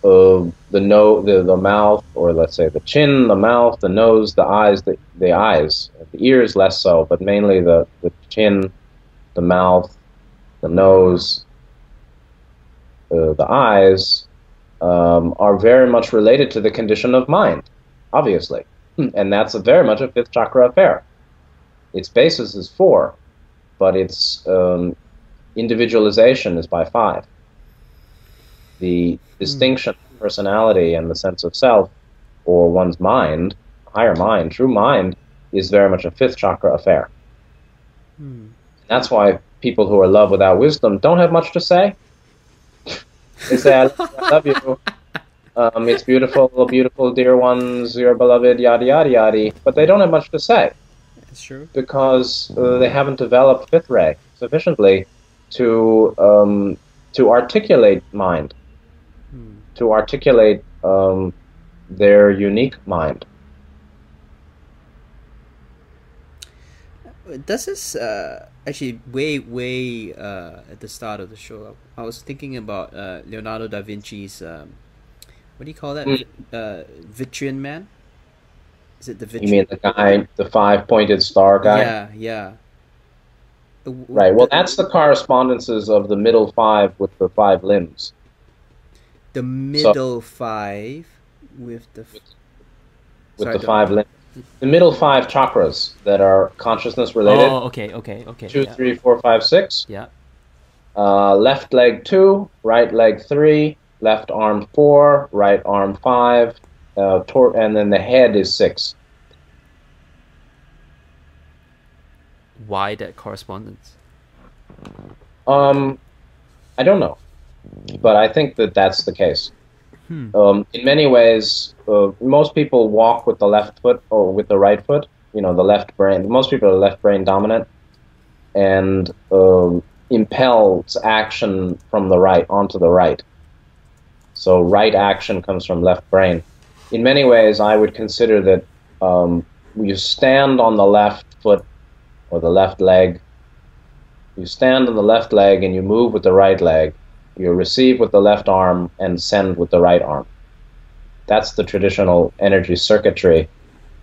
uh, the no the, the mouth or let's say the chin the mouth the nose the eyes the, the eyes the ears less so but mainly the, the chin the mouth the nose uh, the eyes um, are very much related to the condition of mind obviously [clears throat] and that's very much a fifth chakra affair its basis is four but its um, individualization is by five. The distinction, of personality, and the sense of self, or one's mind, higher mind, true mind, is very much a fifth chakra affair. Hmm. That's why people who are love without wisdom don't have much to say. [laughs] they say, I love, I love you. Um, it's beautiful, beautiful, dear ones, your beloved, yada, yada, yada. But they don't have much to say That's true. because uh, they haven't developed fifth ray sufficiently to um, to articulate mind. To articulate um, their unique mind. Does this uh, actually way way uh, at the start of the show? I was thinking about uh, Leonardo da Vinci's um, what do you call that? Mm. Uh, Vitruvian Man. Is it the Vitruvian? You mean the guy, the five-pointed star guy? Yeah, yeah. Right. Well, that's the correspondences of the middle five with the five limbs. The middle five with the. f- with Sorry, the five limbs. The middle five chakras that are consciousness related. Oh, okay, okay, okay. Two, yeah. three, four, five, six. Yeah. Uh, left leg two, right leg three, left arm four, right arm five, uh, tor- and then the head is six. Why that correspondence? Um, I don't know, but I think that that's the case. Hmm. Um, in many ways, uh, most people walk with the left foot or with the right foot. You know, the left brain. Most people are left brain dominant, and um, impels action from the right onto the right. So right action comes from left brain. In many ways, I would consider that um, you stand on the left foot or the left leg. You stand on the left leg and you move with the right leg. You receive with the left arm and send with the right arm. That's the traditional energy circuitry,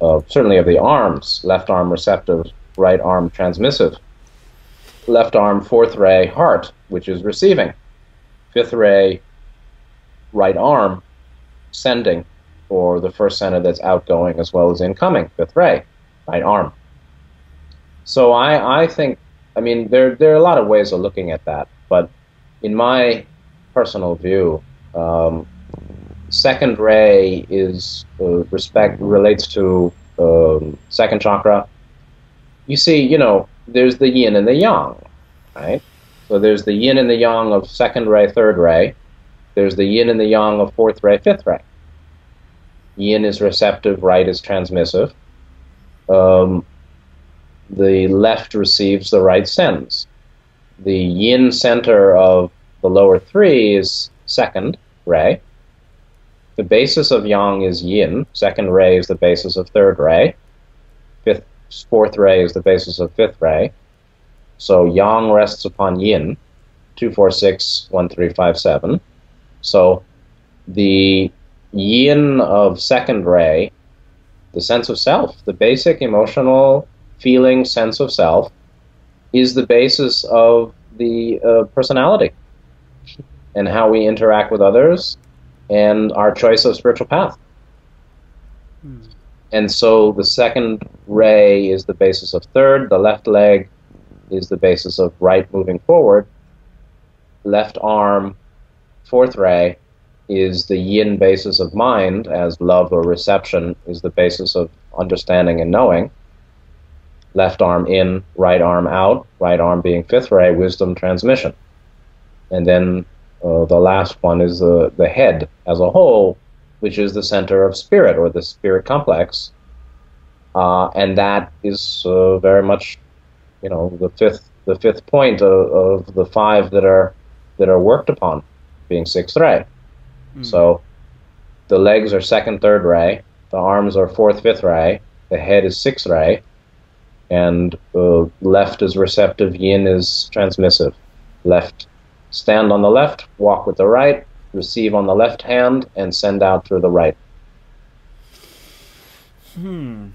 uh, certainly of the arms. Left arm receptive, right arm transmissive. Left arm fourth ray heart, which is receiving. Fifth ray right arm sending, or the first center that's outgoing as well as incoming. Fifth ray right arm. So I, I think, I mean, there there are a lot of ways of looking at that, but in my personal view, um, second ray is uh, respect relates to um, second chakra. You see, you know, there's the yin and the yang, right? So there's the yin and the yang of second ray, third ray. There's the yin and the yang of fourth ray, fifth ray. Yin is receptive, right is transmissive. Um, the left receives, the right sends. The yin center of the lower three is second ray. The basis of yang is yin. Second ray is the basis of third ray. Fifth, fourth ray is the basis of fifth ray. So yang rests upon yin. Two, four, six, one, three, five, seven. So the yin of second ray, the sense of self, the basic emotional feeling sense of self, is the basis of the uh, personality and how we interact with others and our choice of spiritual path. Hmm. And so the second ray is the basis of third, the left leg is the basis of right moving forward, left arm, fourth ray is the yin basis of mind, as love or reception is the basis of understanding and knowing. Left arm in, right arm out, right arm being fifth ray, wisdom transmission. And then uh, the last one is the, the head as a whole, which is the center of spirit or the spirit complex. Uh, and that is uh, very much, you know, the fifth the fifth point of, of the five that are that are worked upon, being sixth ray. Hmm. So the legs are second, third ray. The arms are fourth, fifth ray. The head is sixth ray. And uh, left is receptive, yin is transmissive. Left, stand on the left, walk with the right, receive on the left hand, and send out through the right. Hmm.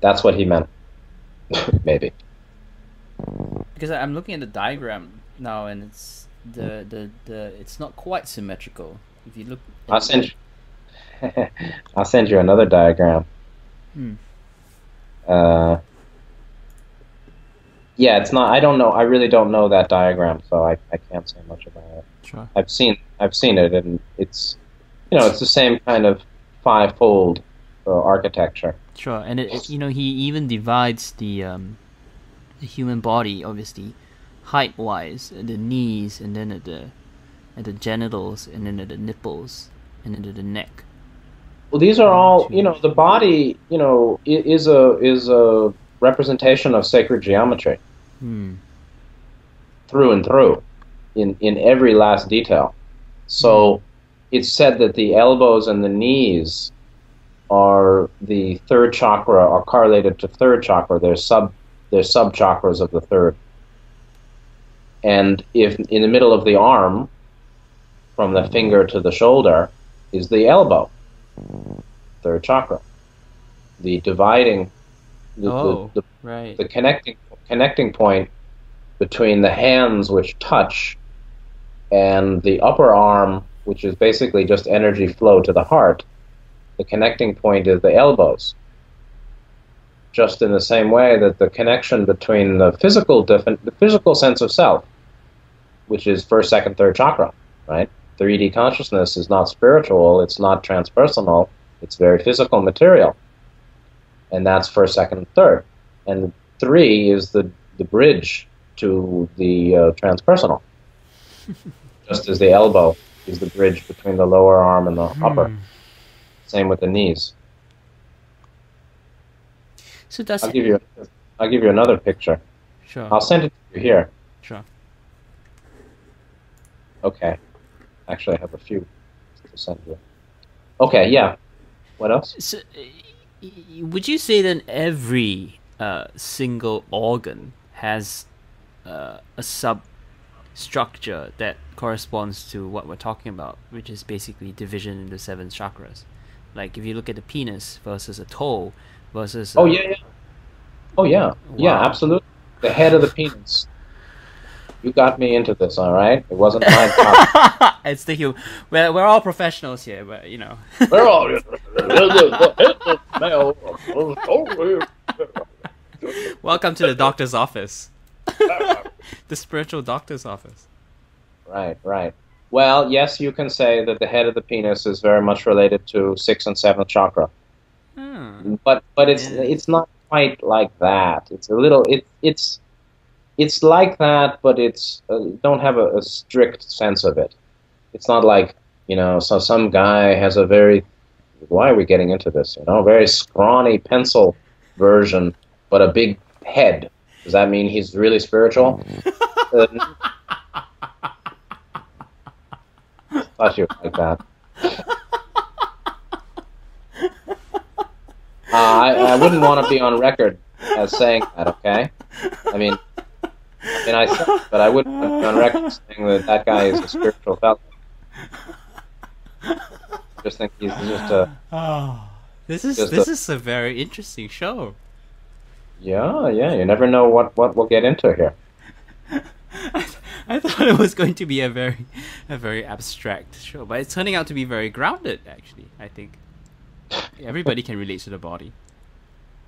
That's what he meant. [laughs] Maybe. Because I'm looking at the diagram now, and it's the the, the it's not quite symmetrical. If you look, I'll send you. [laughs] I'll send you another diagram. Hmm. Uh, yeah, it's not. I don't know. I really don't know that diagram, so I, I can't say much about it. Sure. I've seen I've seen it, and it's you know it's the same kind of fivefold uh, architecture. Sure, and it, it- you know he even divides the um, the human body obviously height wise at the knees and then at the at the genitals and then at the nipples and then at the neck. Well, these are all you know. The body, you know, is a is a representation of sacred geometry Hmm. through and through, in in every last detail. So it's said that the elbows and the knees are the third chakra are correlated to third chakra. They're sub they're sub chakras of the third. And if in the middle of the arm, from the finger to the shoulder, is the elbow, third chakra. The dividing, the, oh, the, the, right. the connecting connecting point between the hands which touch and the upper arm, which is basically just energy flow to the heart. The connecting point is the elbows. Just in the same way that the connection between the physical the physical sense of self, which is first, second, third chakra, right? 3D consciousness is not spiritual, it's not transpersonal, it's very physical material. And that's first, second, and third. And three is the, the bridge to the uh, transpersonal. [laughs] Just as the elbow is the bridge between the lower arm and the upper. Same with the knees. So does I'll give you I'll give you another picture. sure I'll send it to you here. sure. Okay. Actually I have a few to send you. Okay, yeah. What else? So, uh, would you say then every uh, single organ has uh, a sub structure that corresponds to what we're talking about, which is basically division into seven chakras? Like if you look at the penis versus a toe versus Oh a- yeah, yeah. Oh yeah. Yeah, absolutely. The head of the penis. You got me into this, all right? It wasn't my fault. [laughs] it's the hum- we're, we're all professionals here, but you know. [laughs] We're all [laughs] Welcome to the doctor's office. the spiritual doctor's office. Right, right. Well, yes, you can say that the head of the penis is very much related to sixth and seventh chakra, Hmm. but but it's Yeah. it's not quite like that. It's a little it it's it's like that, but it's uh, don't have a, a strict sense of it. It's not like you know, so some guy has a very why are we getting into this? You know, very scrawny pencil version, but a big head. Does that mean he's really spiritual? Uh, [laughs] thought you would like that. Uh, I, I wouldn't want to be on record as saying that, okay? I mean, I mean, I said, but I wouldn't be on record saying that that guy is a spiritual fellow. I [laughs] just think he's just a Oh, this is this a- is a very interesting show. yeah, yeah. You never know what what we'll get into here. I, [laughs] th- I thought it was going to be a very a very abstract show, but it's turning out to be very grounded. Actually, I think everybody can relate to the body.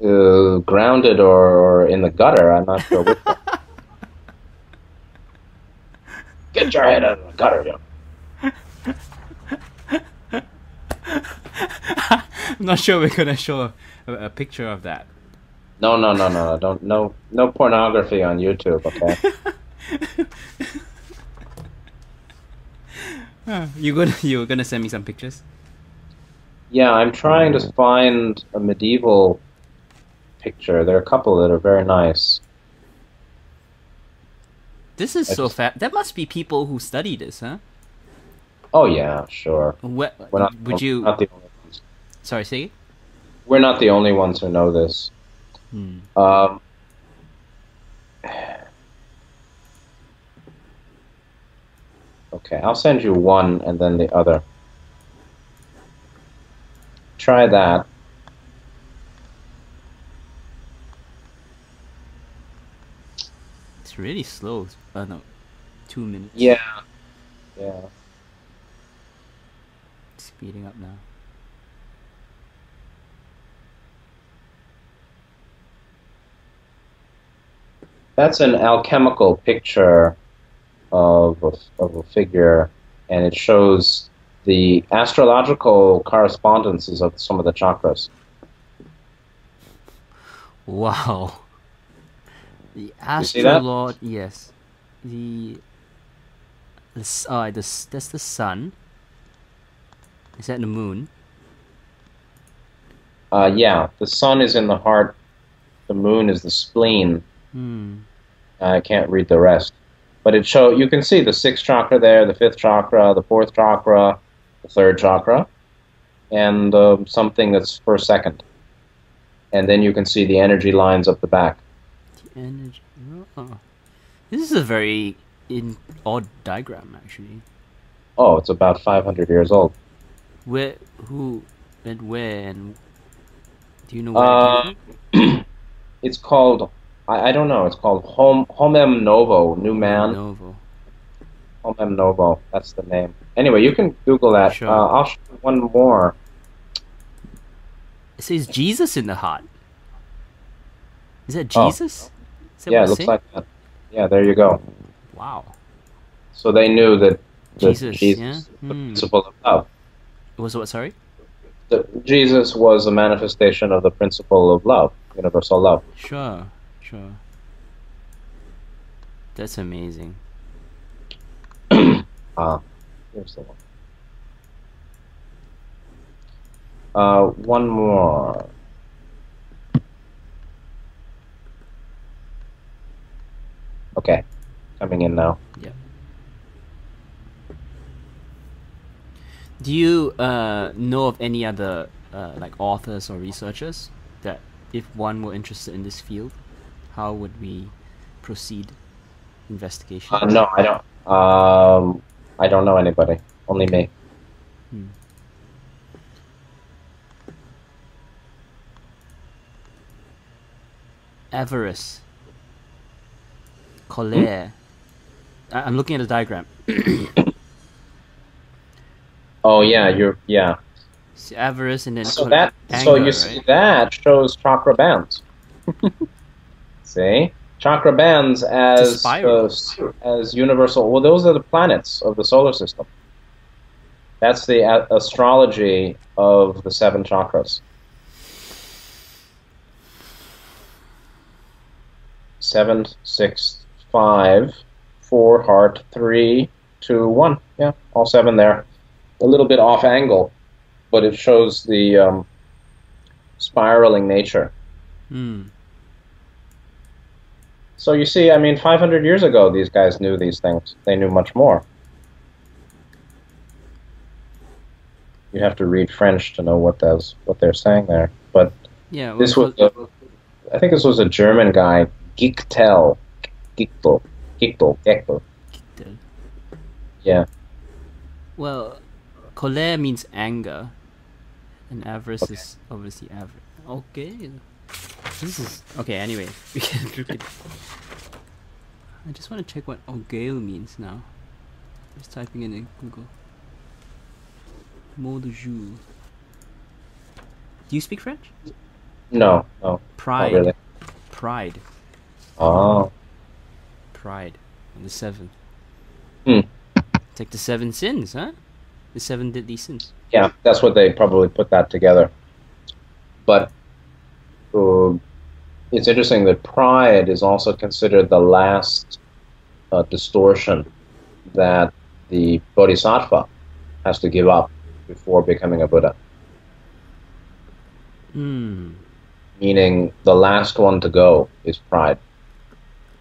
Uh, grounded or, or in the gutter, I'm not sure which. [laughs] one. Get your head out of the gutter. I'm not sure we're gonna show a, a picture of that. No, no, no, no, no, don't, no, no pornography on YouTube, okay? [laughs] you gonna you were gonna send me some pictures? Yeah, I'm trying to find a medieval picture. There are a couple that are very nice. This is so fat. That must be people who study this, huh? Oh yeah, sure. What We're not, would you? Not the only ones. Sorry, it? We're not the only ones who know this. Hmm. Um, okay, I'll send you one and then the other. Try that. It's really slow. Uh, no, two minutes. Yeah. Yeah. Speeding up now. That's an alchemical picture of a, of a figure, and it shows the astrological correspondences of some of the chakras. Wow. The astrolord, yes. The, the uh, the that's the sun. Is that the moon? Uh, yeah, the sun is in the heart, the moon is the spleen. Hmm. I can't read the rest. but it show you can see the sixth chakra there, the fifth chakra, the fourth chakra, the third chakra, and um, something that's first second, and then you can see the energy lines up the back. Energy. Oh. This is a very in odd diagram, actually. Oh, it's about 500 years old. Where, who, and where, and do you know where? Uh, it? [clears throat] It's called I, I don't know. It's called Hom Homem Novo, New Man. Novo. Homem Novo. That's the name. Anyway, you can Google that. Sure. Uh, I'll show you one more. It says Jesus in the heart. Is that Oh. Jesus? Is Yeah, it looks like that. Yeah, there you go. Wow. So they knew that, that Jesus, Jesus, yeah? the Hmm. principle of love. It Was what? Sorry. That Jesus was a manifestation of the principle of love, universal love. Sure, sure. That's amazing. [clears throat] Ah, here's the one. Uh, one more. Okay, coming in now. Do you uh, know of any other uh, like authors or researchers that, if one were interested in this field, how would we proceed investigation? Uh, no, I don't. Um, I don't know anybody. Only me. Avarice. Colère. I- I'm looking at the diagram. [coughs] Oh yeah, you're yeah. See, avarice and then So col- that so anger, you see that shows chakra bands. [laughs] see chakra bands as spiral. uh, as universal. Well, those are the planets of the solar system. That's the a- astrology of the seven chakras. Seven, six, five, four, heart, three, two, one. Yeah, all seven there. A little bit off angle, but it shows the um, spiraling nature. Hmm. So you see, I mean, 500 years ago, these guys knew these things. They knew much more. You have to read French to know what those what they're saying there. But Yeah. this was, a, I think this was a German guy, Gichtel, Gichtel, Gichtel, Gichtel. col- Yeah. Well, colère means anger, and avarice Okay. is obviously average. Okay. This is okay. Anyway, [laughs] we can look at. I just want to check what orgale means now. Just typing in in Google. Mot de jour. Do you speak French? No, no, Pride. really. Pride. Oh, Pride. And the seven. Hmm. It's like the seven sins, huh? The seven deadly sins. yeah, that's what they probably put that together. But uh, it's interesting that pride is also considered the last uh, distortion that the bodhisattva has to give up before becoming a Buddha. Hmm. Meaning, the last one to go is pride.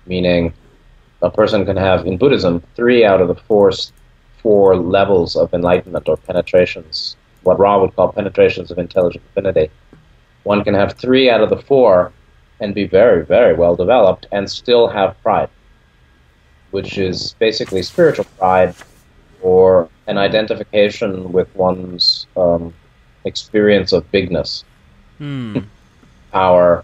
Meaning, a person can have in Buddhism three out of the four four levels of enlightenment or penetrations, what Ra would call penetrations of intelligent divinity. One can have three out of the four and be very, very well developed and still have pride, which is basically spiritual pride or an identification with one's um, experience of bigness Hmm. power,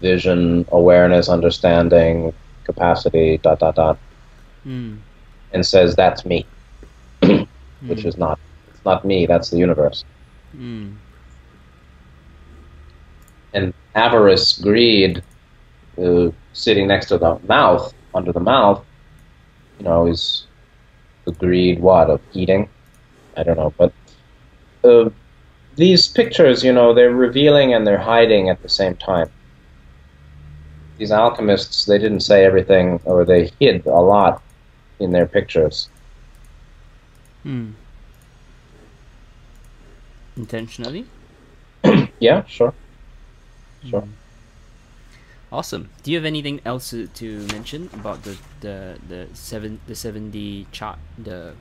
vision, awareness, understanding, capacity, dot dot dot, Hmm. and says that's me, [clears throat] which Hmm. is not. It's not me. That's the universe. Hmm. And avarice, greed, uh, sitting next to the mouth, under the mouth, you know, is the greed what of eating. I don't know, but uh, these pictures, you know, they're revealing and they're hiding at the same time. These alchemists, they didn't say everything, or they hid a lot in their pictures. Hmm. Intentionally? [clears throat] Yeah, sure. Sure. Awesome. Do you have anything else to, to mention about the, the the seven the seventy chart the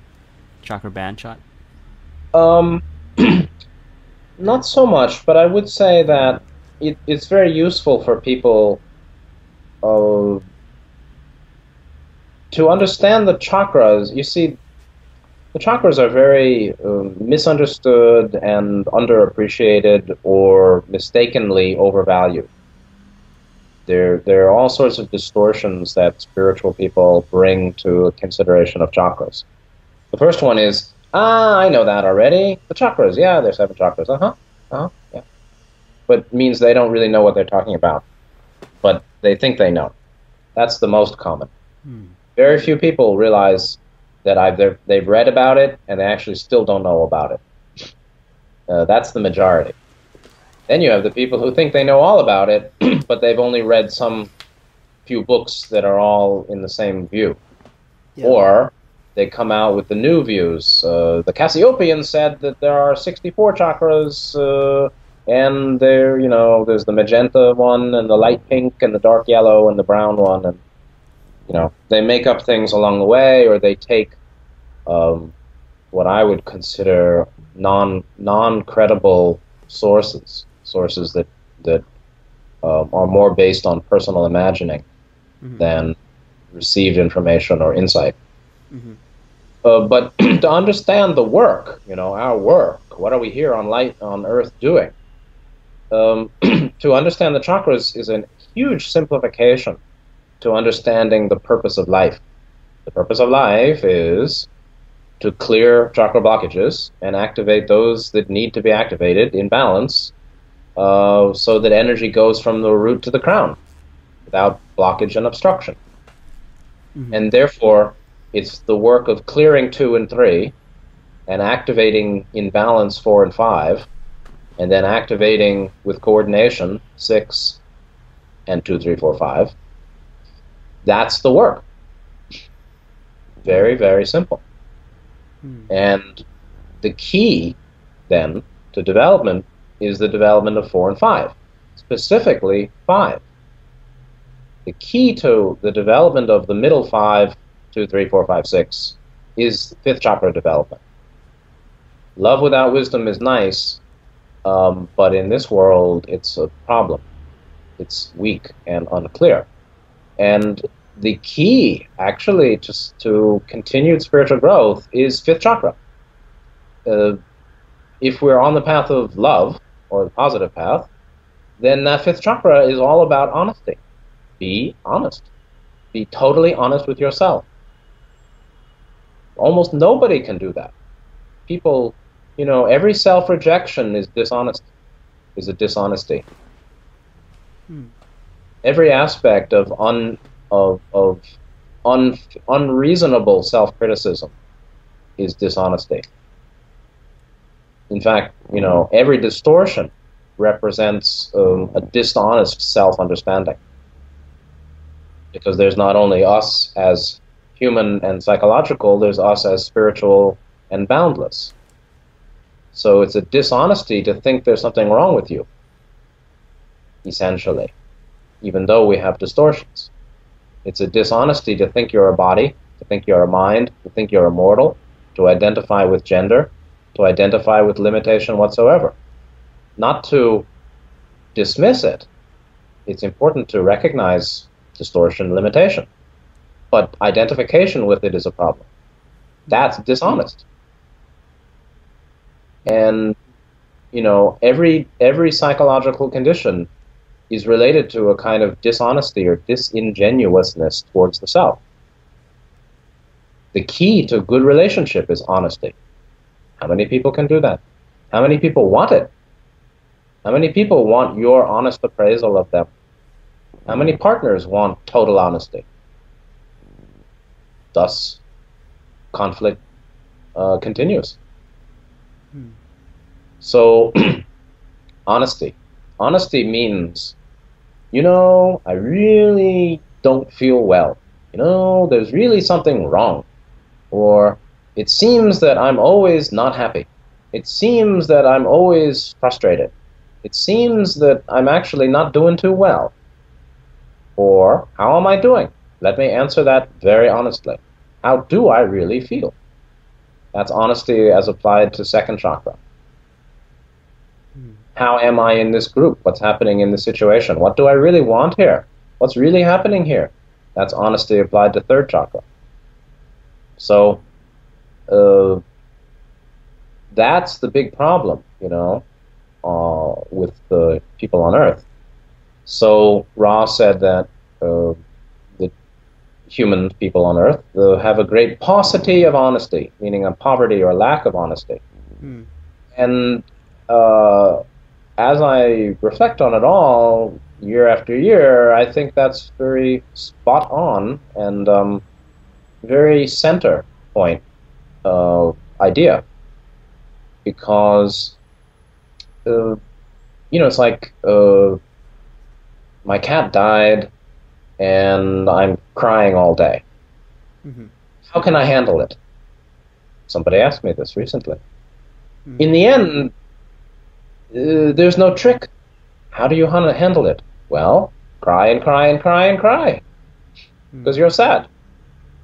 chakra band chart? Um, [clears throat] not so much, but I would say that it, it's very useful for people uh, to understand the chakras. You see, the chakras are very uh, misunderstood and underappreciated or mistakenly overvalued. There, there are all sorts of distortions that spiritual people bring to consideration of chakras. The first one is, ah, I know that already. The chakras, yeah, there's seven chakras. Uh huh. Uh huh. Yeah. But means they don't really know what they're talking about, but they think they know. That's the most common. Hmm. Very few people realize that I've they've read about it and they actually still don't know about it. Uh, that's the majority. Then you have the people who think they know all about it, [clears throat] but they've only read some few books that are all in the same view. Yeah. Or they come out with the new views. Uh, the Cassiopeans said that there are 64 chakras, uh, and there, you know, there's the magenta one, and the light pink, and the dark yellow, and the brown one, and you know, they make up things along the way, or they take um, what I would consider non non credible sources sources that that um, are more based on personal imagining mm-hmm. than received information or insight. Mm-hmm. Uh, but [clears throat] to understand the work, you know, our work, what are we here on light on Earth doing? Um, [clears throat] to understand the chakras is a huge simplification to understanding the purpose of life. The purpose of life is to clear chakra blockages and activate those that need to be activated in balance uh, so that energy goes from the root to the crown without blockage and obstruction. Mm-hmm. And therefore, it's the work of clearing two and three and activating in balance four and five, and then activating with coordination six and two, three, four, five. That's the work. Very, very simple. Mm. And the key then to development is the development of 4 and 5, specifically 5. The key to the development of the middle 5, 2, 3, 4, 5, 6, is fifth chakra development. Love without wisdom is nice, um, but in this world, it's a problem. It's weak and unclear. And the key, actually, to, to continued spiritual growth is fifth chakra. Uh, if we're on the path of love, or the positive path, then that fifth chakra is all about honesty. Be honest. Be totally honest with yourself. Almost nobody can do that. People, you know, every self rejection is dishonest, is a dishonesty. Hmm. Every aspect of un of of un, unreasonable self criticism is dishonesty. In fact, you know, every distortion represents um, a dishonest self-understanding. Because there's not only us as human and psychological, there's us as spiritual and boundless. So it's a dishonesty to think there's something wrong with you, essentially, even though we have distortions. It's a dishonesty to think you're a body, to think you're a mind, to think you're immortal, to identify with gender, to identify with limitation whatsoever. Not to dismiss it. It's important to recognize distortion limitation. But identification with it is a problem. That's dishonest. And you know, every every psychological condition is related to a kind of dishonesty or disingenuousness towards the self. The key to a good relationship is honesty. How many people can do that? How many people want it? How many people want your honest appraisal of them? How many partners want total honesty? Thus, conflict uh, continues. So, [clears throat] honesty. Honesty means, you know, I really don't feel well. You know, there's really something wrong. Or, it seems that I'm always not happy. It seems that I'm always frustrated. It seems that I'm actually not doing too well. Or how am I doing? Let me answer that very honestly. How do I really feel? That's honesty as applied to second chakra. How am I in this group? What's happening in the situation? What do I really want here? What's really happening here? That's honesty applied to third chakra. So, uh, that's the big problem, you know, uh, with the people on Earth. So Ra said that uh, the human people on Earth uh, have a great paucity of honesty, meaning a poverty or lack of honesty. Mm. And uh, as I reflect on it all, year after year, I think that's very spot on and um, very center point uh, idea because uh, you know it's like uh, my cat died and I'm crying all day. Mm-hmm. How can I handle it? Somebody asked me this recently. Mm-hmm. In the end, uh, there's no trick. How do you handle it? Well, cry and cry and cry and cry because mm. you're sad.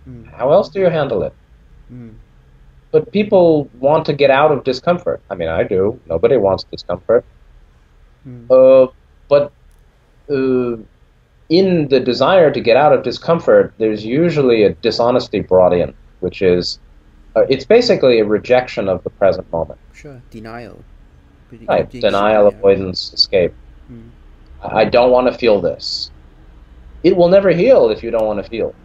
Mm. How else do you handle it? Mm. But people want to get out of discomfort. I mean, I do. Nobody wants discomfort. Mm. Uh, but uh, in the desire to get out of discomfort, there's usually a dishonesty brought in, which is uh, it's basically a rejection of the present moment. Sure, denial. Right, denial, avoidance, escape. Mm. I don't want to feel this. It will never heal if you don't want to feel.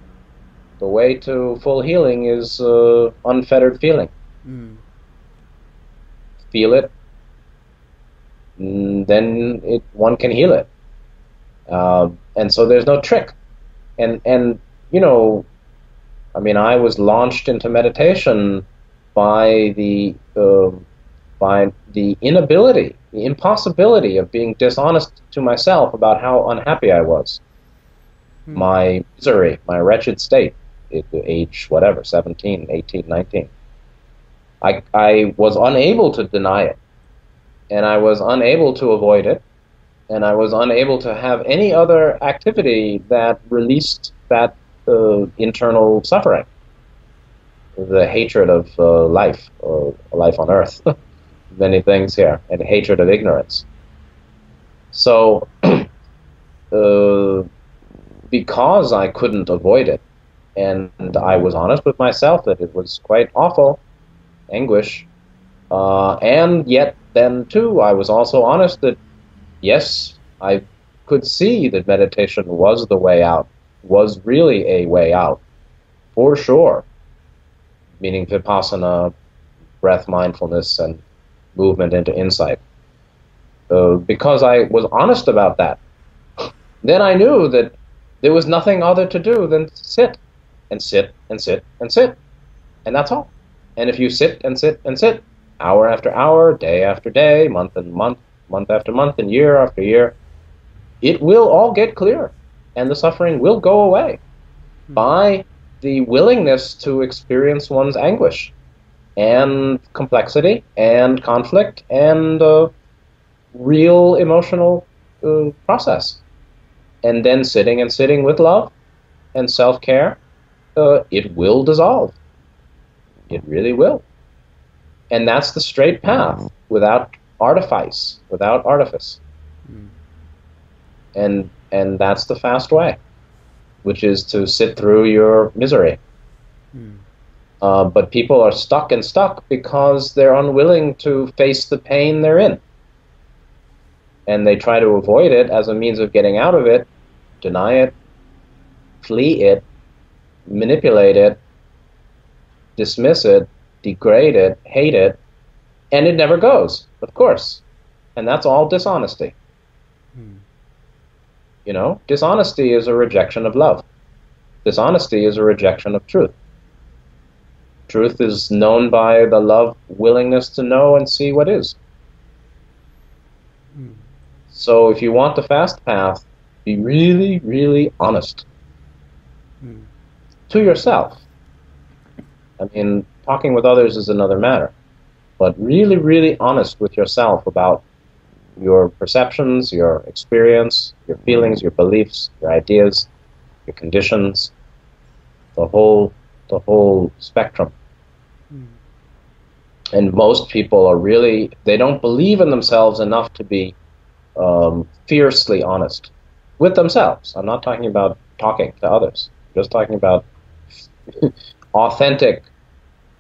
The way to full healing is uh, unfettered feeling. Mm. Feel it, mm, then it, one can heal it. Uh, and so there's no trick. And and you know, I mean, I was launched into meditation by the uh, by the inability, the impossibility of being dishonest to myself about how unhappy I was. Hmm. My misery, my wretched state, at age whatever, 17, 18, 19. I, I was unable to deny it, and I was unable to avoid it, and I was unable to have any other activity that released that uh, internal suffering, the hatred of uh, life, or life on earth, [laughs] many things here, and hatred of ignorance. So, [clears throat] uh, because I couldn't avoid it, and I was honest with myself that it was quite awful, anguish, uh, and yet then too I was also honest that yes, I could see that meditation was the way out, was really a way out, for sure. Meaning vipassana, breath mindfulness, and movement into insight. Uh, because I was honest about that, [laughs] then I knew that there was nothing other to do than sit and sit and sit and sit. And that's all. And if you sit and sit and sit, hour after hour, day after day, month and month, month after month, and year after year, it will all get clear, and the suffering will go away hmm. by the willingness to experience one's anguish and complexity and conflict and uh, real emotional uh, process. And then sitting and sitting with love and self care, uh, it will dissolve. It really will. And that's the straight path without artifice, without artifice. Mm. And and that's the fast way, which is to sit through your misery. Mm. Uh, but people are stuck and stuck because they're unwilling to face the pain they're in. And they try to avoid it as a means of getting out of it, deny it, flee it, manipulate it, dismiss it, degrade it, hate it, and it never goes, of course. And that's all dishonesty. Hmm. You know, dishonesty is a rejection of love. Dishonesty is a rejection of truth. Truth is known by the love, willingness to know and see what is. Hmm. So if you want the fast path, be really, really honest hmm. to yourself. I mean, talking with others is another matter. But really, really honest with yourself about your perceptions, your experience, your feelings, your beliefs, your ideas, your conditions, the whole the whole spectrum. And most people are really they don't believe in themselves enough to be um, fiercely honest with themselves. I'm not talking about talking to others. I'm just talking about [laughs] authentic,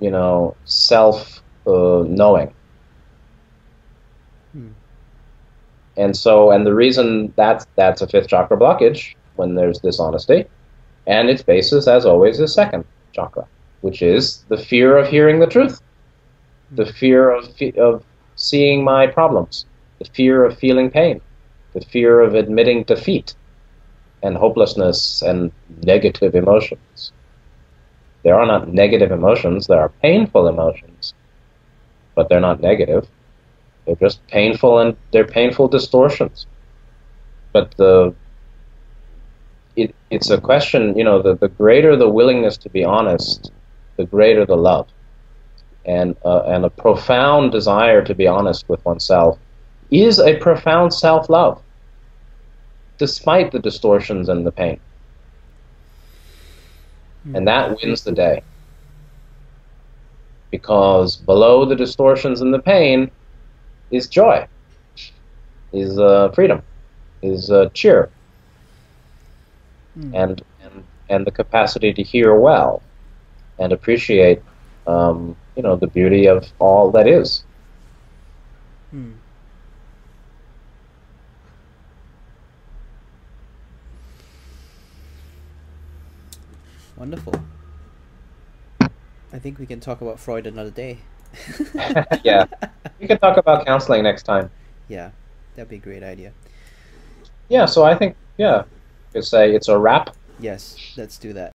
you know, self uh, knowing. Hmm. And so, and the reason that's that's a fifth chakra blockage when there's dishonesty, and its basis, as always, is second chakra, which is the fear of hearing the truth, the fear of of seeing my problems, the fear of feeling pain, the fear of admitting defeat and hopelessness and negative emotions. There are not negative emotions, there are painful emotions, but they're not negative. They're just painful and they're painful distortions. But the it, it's a question, you know, the, the greater the willingness to be honest, the greater the love. And, uh, and a profound desire to be honest with oneself is a profound self love, despite the distortions and the pain. And that wins the day. Because below the distortions and the pain is joy, is uh, freedom, is uh, cheer, mm. and, and and the capacity to hear well and appreciate, um, you know, the beauty of all that is. Mm. Wonderful. I think we can talk about Freud another day. [laughs] yeah. We can talk about counseling next time. Yeah. That'd be a great idea. Yeah, so I think yeah, you could say it's a wrap. Yes, let's do that.